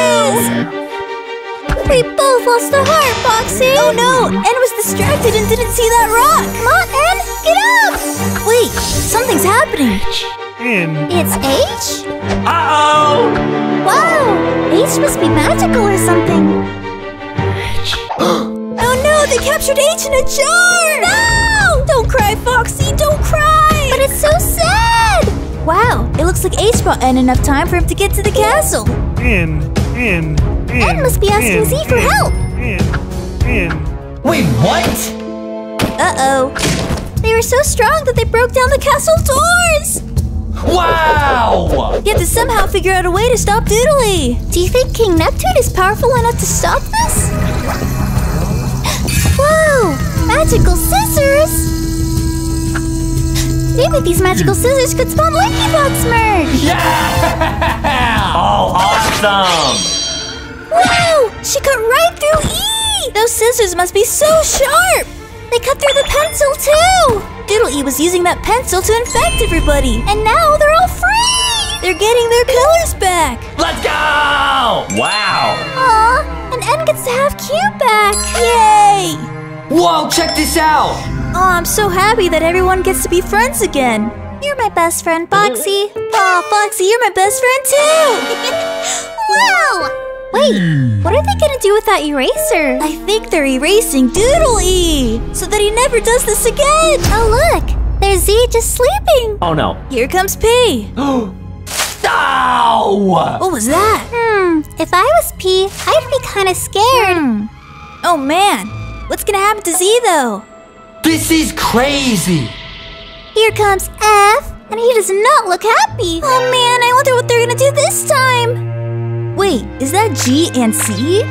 We both lost a heart, Foxy! Oh no! N was distracted and didn't see that rock! Come on, N! Get up! Wait, something's happening! It's H? Uh-oh! Wow! H must be magical or something! oh no! They captured H in a jar! No! Don't cry, Foxy! Don't cry! But it's so sad! Wow, it looks like H bought N enough time for him to get to the castle. N, N, N. N must be asking N, Z for N, help. N, N. Wait, what? Uh-oh. They were so strong that they broke down the castle doors! Wow! You have to somehow figure out a way to stop Doodly. Do you think King Neptune is powerful enough to stop this? Whoa! Magical scissors! Maybe these magical scissors could spawn Lanky Box merge! Yeah! Oh, awesome! Wow! She cut right through E! Those scissors must be so sharp! They cut through the pencil too! Doodle E was using that pencil to infect everybody. And now they're all free! They're getting their colors back! Let's go! Wow! Aw, and N gets to have Q back! Yay! Whoa, check this out! Oh, I'm so happy that everyone gets to be friends again. You're my best friend, Foxy. Oh, Foxy, you're my best friend too! wow! Wait, what are they gonna do with that eraser? I think they're erasing Doodle E so that he never does this again. Oh look, there's Z just sleeping. Oh no. Here comes P. Ow! What was that? Hmm, if I was P, I'd be kind of scared. Oh man, what's gonna happen to Z though? This is crazy. Here comes F, and he does not look happy. Oh man, I wonder what they're gonna do this time. Wait, is that G and C?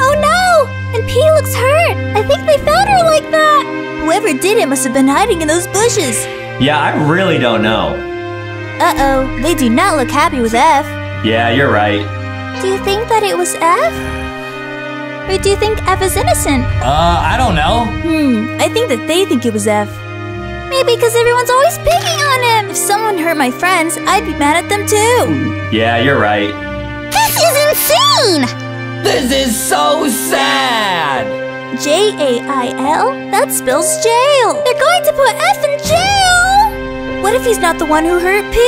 Oh no! And P looks hurt. I think they found her like that. Whoever did it must have been hiding in those bushes. Yeah, I really don't know. Uh oh, they do not look happy with F. Yeah, you're right. Do you think that it was F? Or do you think F is innocent? Uh, I don't know. Hmm, I think that they think it was F. Maybe because everyone's always picking on him. If someone hurt my friends, I'd be mad at them too. Yeah, you're right. This is insane! This is so sad. J A I L? That spells jail. They're going to put F in jail. What if he's not the one who hurt P?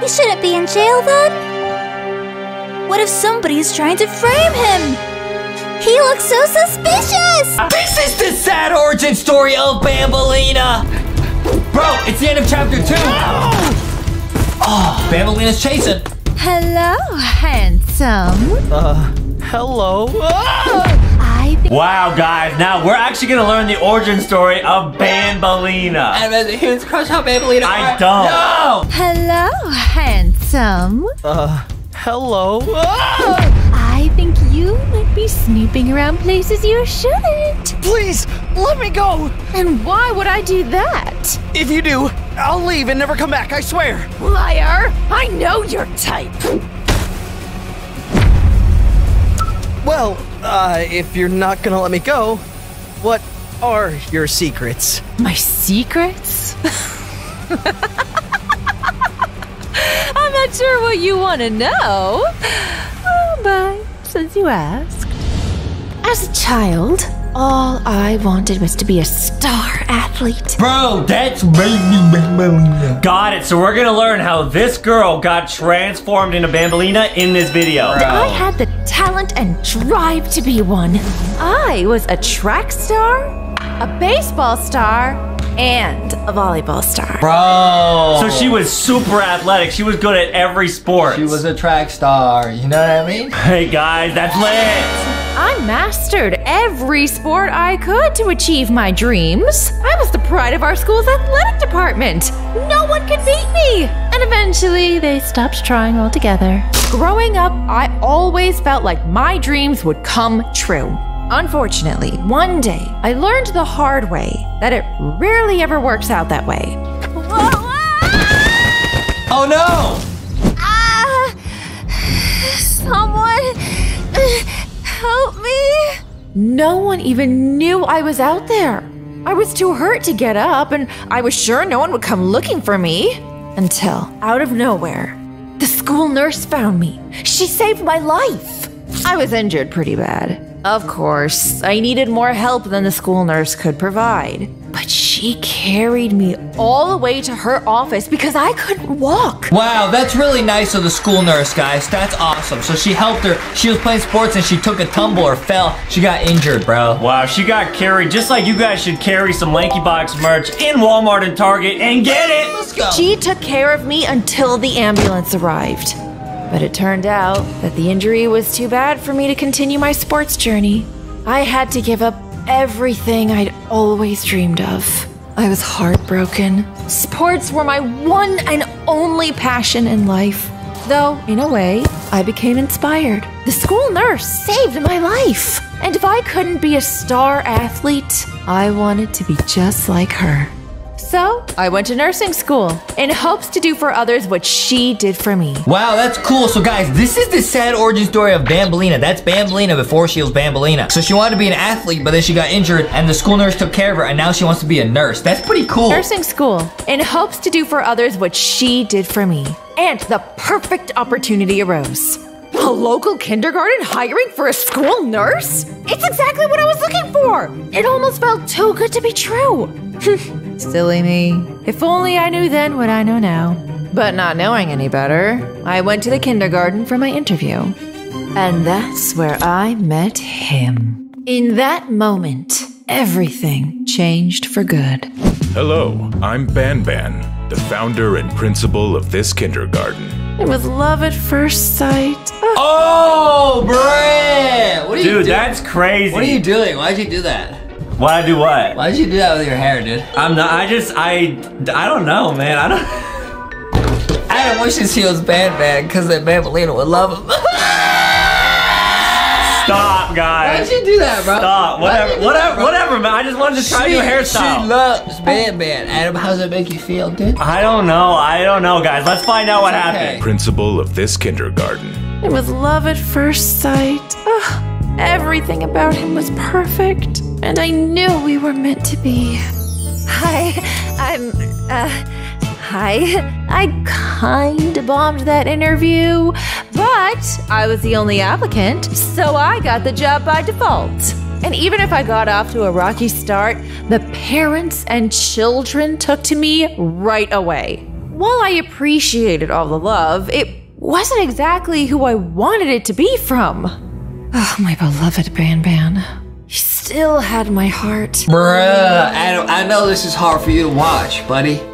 He shouldn't be in jail then. What if somebody is trying to frame him? He looks so suspicious! This is the sad origin story of Banbaleena! Bro, it's the end of chapter two! Oh, Banbaleena's chasing. Hello, handsome. Uh, hello. I Wow, guys, now we're actually gonna learn the origin story of Banbaleena. And as a huge crush on Banbaleena. I don't. No! Hello, handsome. Uh, hello. I think you might be snooping around places you shouldn't. Please, let me go. And why would I do that? If you do, I'll leave and never come back, I swear. Liar! I know your type. Well, uh, if you're not gonna let me go, what are your secrets? My secrets? I'm not sure what you want to know. Oh, but since you asked. As a child, all I wanted was to be a star athlete. Bro, that's baby Banbaleena. Got it. So we're gonna learn how this girl got transformed into Banbaleena in this video. I had the talent and drive to be one. I was a track star, a baseball star, and a volleyball star. Bro. So she was super athletic. She was good at every sport. She was a track star, you know what I mean? Hey guys, that's lit. I mastered every sport I could to achieve my dreams. I was the pride of our school's athletic department. No one could beat me. And eventually, they stopped trying altogether. Growing up, I always felt like my dreams would come true. Unfortunately, one day, I learned the hard way that it rarely ever works out that way. Oh no! Ah! Someone help me! No one even knew I was out there. I was too hurt to get up, and I was sure no one would come looking for me. Until, out of nowhere, the school nurse found me. She saved my life. I was injured pretty bad. Of course, I needed more help than the school nurse could provide. But she carried me all the way to her office because I couldn't walk. Wow, that's really nice of the school nurse, guys. That's awesome. So she helped her. She was playing sports and she took a tumble or fell. She got injured, bro. Wow, she got carried just like you guys should carry some LankyBox merch in Walmart and Target and get it. Let's go. She took care of me until the ambulance arrived. But it turned out that the injury was too bad for me to continue my sports journey. I had to give up everything I'd always dreamed of. I was heartbroken. Sports were my one and only passion in life. Though, in a way, I became inspired. The school nurse saved my life. And if I couldn't be a star athlete, I wanted to be just like her. So, I went to nursing school in hopes to do for others what she did for me. Wow, that's cool. So guys, this is the sad origin story of Banbaleena. That's Banbaleena before she was Banbaleena. So she wanted to be an athlete, but then she got injured and the school nurse took care of her and now she wants to be a nurse. That's pretty cool. Nursing school in hopes to do for others what she did for me. And the perfect opportunity arose. A local kindergarten hiring for a school nurse? It's exactly what I was looking for. It almost felt too good to be true. Silly me. If only I knew then what I know now. But not knowing any better, I went to the kindergarten for my interview. And that's where I met him. In that moment, everything changed for good. Hello, I'm Ban Ban, the founder and principal of this kindergarten. It was love at first sight. Oh, Brett! What are you Dude, doing? that's crazy. What are you doing? Why'd you do that? Why'd I do what? Why'd you do that with your hair, dude? I'm not. I just. I. I don't know, man. I don't. Adam wishes he was bad, Ban because that Banbaleena would love him. Stop, guys. Why'd you do that, bro? Stop. Whatever. Whatever. that, whatever, man. I just wanted to try she, new hairstyle. She loves Ban Ban. Adam, how does it make you feel, dude? I don't know. I don't know, guys. Let's find out what happened. Principal of this kindergarten. It was love at first sight. Ugh, everything about him was perfect, and I knew we were meant to be. Hi, I'm. Uh, hi. I kinda bombed that interview, but I was the only applicant, so I got the job by default. And even if I got off to a rocky start, the parents and children took to me right away. While I appreciated all the love, it wasn't exactly who I wanted it to be from. Oh, my beloved Ban Ban. Still had my heart. Bruh, I know this is hard for you to watch, buddy.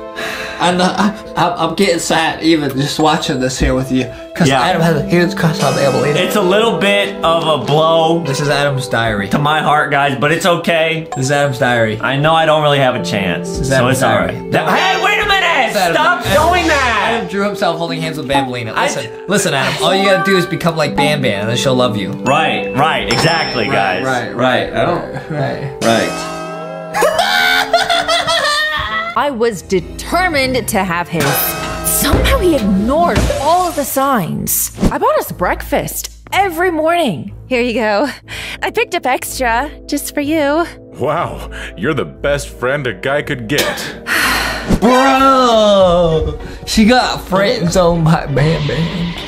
I know, I, I'm, I'm getting sad even just watching this here with you. Because Yeah. Adam has a huge crush on Banbaleena. It's a little bit of a blow. This is Adam's diary. To my heart, guys, but it's okay. This is Adam's diary. I know I don't really have a chance. is So Adam's it's diary. alright. Hey, wait a minute! Stop Adam- doing that! Adam drew himself holding hands with Bambolina. I- Listen, listen, Adam. All you gotta do is become like Ban Ban, and then she'll love you. Right, right, exactly, guys. Right, right. I don't. Right. Right. I was determined to have his. Somehow he ignored all of the signs. I bought us breakfast every morning. Here you go. I picked up extra just for you. Wow, you're the best friend a guy could get. Bro, she got friend zoned by Ban Ban.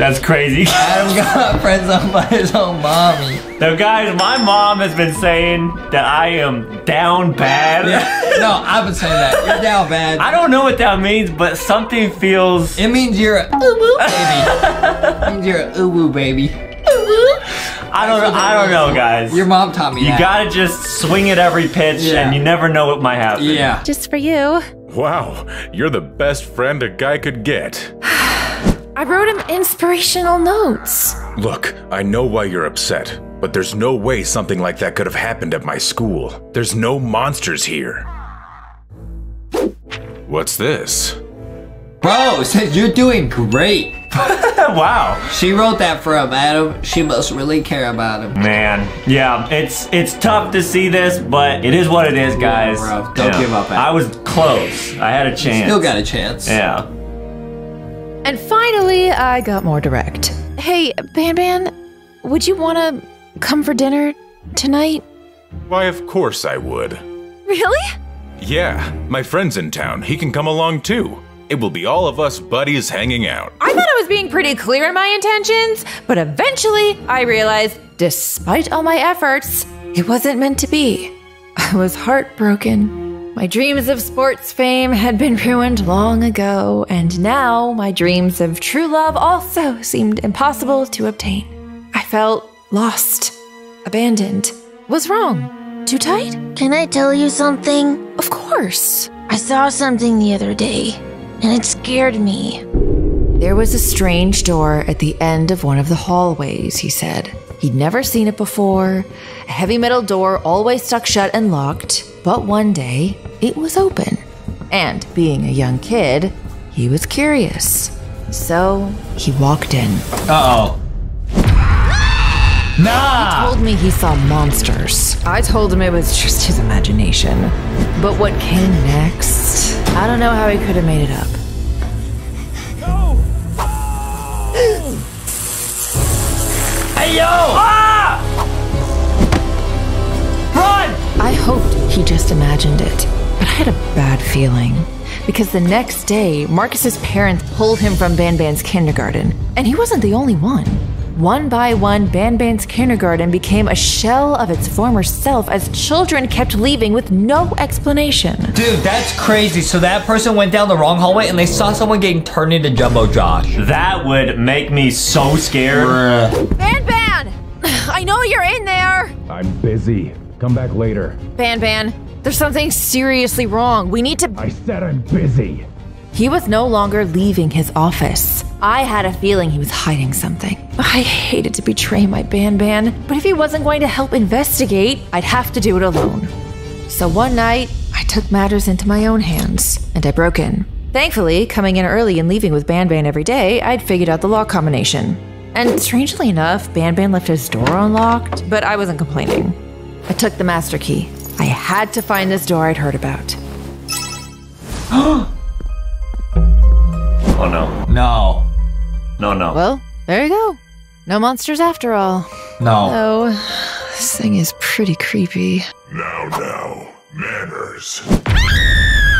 That's crazy. Adam got friend zoned by his own mommy. Now, guys, my mom has been saying that I am down bad. Yeah. No, I've been saying that. You're down bad. I don't know what that means, but something feels. It means you're a ooh woo baby. it means you're a ooh woo baby. I don't know. I don't know, guys. Your mom taught me that. You that. gotta just swing at every pitch, Yeah. and you never know what might happen. Yeah. Just for you. Wow, you're the best friend a guy could get. I wrote him inspirational notes. Look, I know why you're upset, but there's no way something like that could have happened at my school. There's no monsters here. What's this? Bro, says you're doing great. wow. She wrote that for him, Adam. She must really care about him. Man, yeah, it's it's tough to see this, but it is what it is, guys. bro, don't Yeah. give up, Adam. I was close. I had a chance. Still got a chance. Yeah. And finally, I got more direct. Hey, Ban Ban, would you want to come for dinner tonight? Why, of course I would. Really? Yeah, my friend's in town. He can come along too. It will be all of us buddies hanging out. I thought I was being pretty clear in my intentions, but eventually I realized, despite all my efforts, it wasn't meant to be. I was heartbroken. My dreams of sports fame had been ruined long ago, and now my dreams of true love also seemed impossible to obtain. I felt lost, abandoned. Was wrong. Too tight? Can I tell you something? Of course. I saw something the other day, and it scared me. There was a strange door at the end of one of the hallways, he said. He'd never seen it before. A heavy metal door always stuck shut and locked, but one day it was open. And being a young kid, he was curious. So he walked in. Uh oh. No! He told me he saw monsters. I told him it was just his imagination. But what came next? I don't know how he could have made it up. Hey yo! Ah! Run! I hoped he just imagined it, but I had a bad feeling. Because the next day, Marcus's parents pulled him from Ban Ban's kindergarten, and he wasn't the only one. One by one, Ban Ban's kindergarten became a shell of its former self as children kept leaving with no explanation. Dude, that's crazy. So that person went down the wrong hallway and they saw someone getting turned into Jumbo Josh. That would make me so scared. Ban Ban! I know you're in there! I'm busy. Come back later. Ban Ban, there's something seriously wrong. We need to. I said I'm busy. He was no longer leaving his office. I had a feeling he was hiding something. I hated to betray my Ban Ban, but if he wasn't going to help investigate, I'd have to do it alone. So one night, I took matters into my own hands, and I broke in. Thankfully, coming in early and leaving with Ban Ban every day, I'd figured out the lock combination. And strangely enough, Ban Ban left his door unlocked, but I wasn't complaining. I took the master key. I had to find this door I'd heard about. Oh no. No. No, no. Well, there you go. No monsters after all. No. Oh, this thing is pretty creepy. Now, now, manners.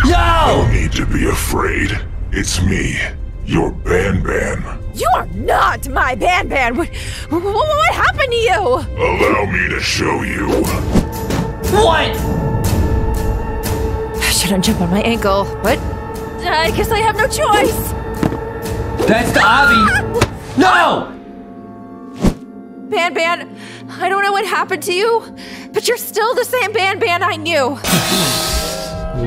Yo! No need to be afraid. It's me, your Ban Ban. You are not my Ban Ban. What, what, what happened to you? Allow me to show you. What? I shouldn't jump on my ankle, but I guess I have no choice. That's the Avi. No! Ban Ban, I don't know what happened to you, but you're still the same Ban Ban I knew.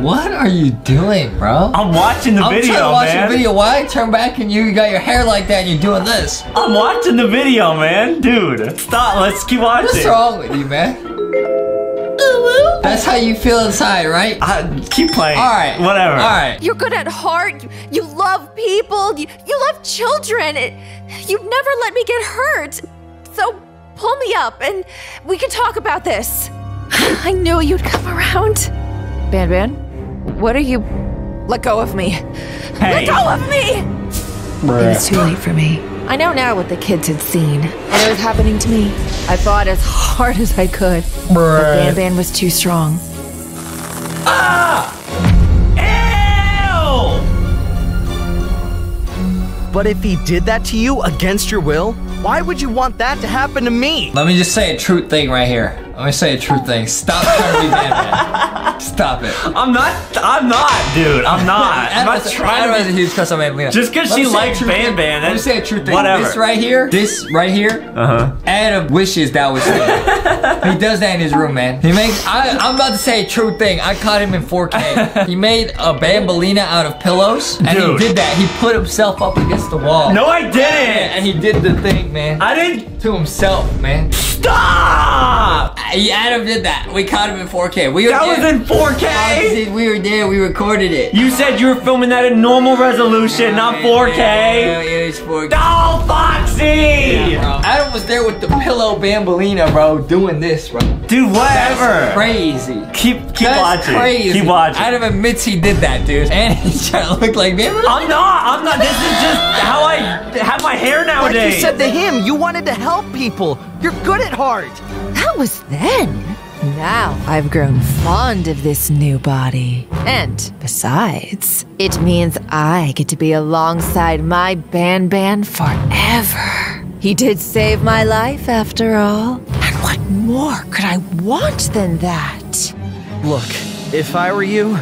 What are you doing, bro? I'm watching the I'm video, trying to watch man. the video. Why turn back and you got your hair like that and you're doing this? I'm watching the video, man. Dude, stop. Let's keep watching. What's wrong with you, man? That's how you feel inside, right? Uh, keep playing. All right. Whatever. All right. You're good at heart. You, you love people. You, you love children. It, you never let me get hurt. So pull me up and we can talk about this. I knew you'd come around. Ban Ban, what are you? Let go of me. Hey. Let go of me! It was too late for me. I know now what the kids had seen, and it was happening to me. I fought as hard as I could, but Ban Ban was too strong. Ah! But if he did that to you against your will, why would you want that to happen to me? Let me just say a true thing right here. Let me say a true thing. Stop trying to be Ban. Stop it. I'm not. I'm not, dude. I'm not. I'm not trying to has a be. huge crush on Evelina. Just 'cause Let she me say a likes Ban. Ban, Let me say a true thing. whatever. This right here, this right here, Uh huh. Adam wishes that was him. he does that in his room, man. He makes. I, I'm about to say a true thing. I caught him in 4K. he made a Banbaleena out of pillows, and Dude. he did that. He put himself up against the wall. No, I didn't. And he did the thing, man. I didn't. to himself, man. Stop! I- Adam did that. We caught him in 4K. We were That was in 4K. Obviously, We were there. We recorded it. You said you were filming that in normal resolution, not 4K. Yeah, it was 4K. Oh, Foxy! Yeah. Adam was there with the pillow Banbaleena, bro, doing this, bro. Dude, whatever. That's crazy. Keep keep That's watching. crazy. Keep watching. Adam admits he did that, dude. And he's trying to look like Banbaleena. I'm not. I'm not. This is just how I have my hair Like nowadays. you said to him, you wanted to help people. You're good at heart. That was then. Now I've grown fond of this new body. And besides, it means I get to be alongside my Ban Ban forever. He did save my life after all. And what more could I want than that? Look, if I were you,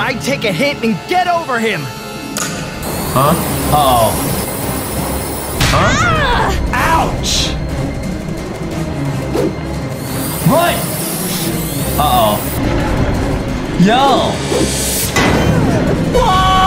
I'd take a hit and get over him. Huh? Uh oh. Huh? Ouch! Run! Uh oh. Yo! Whoa!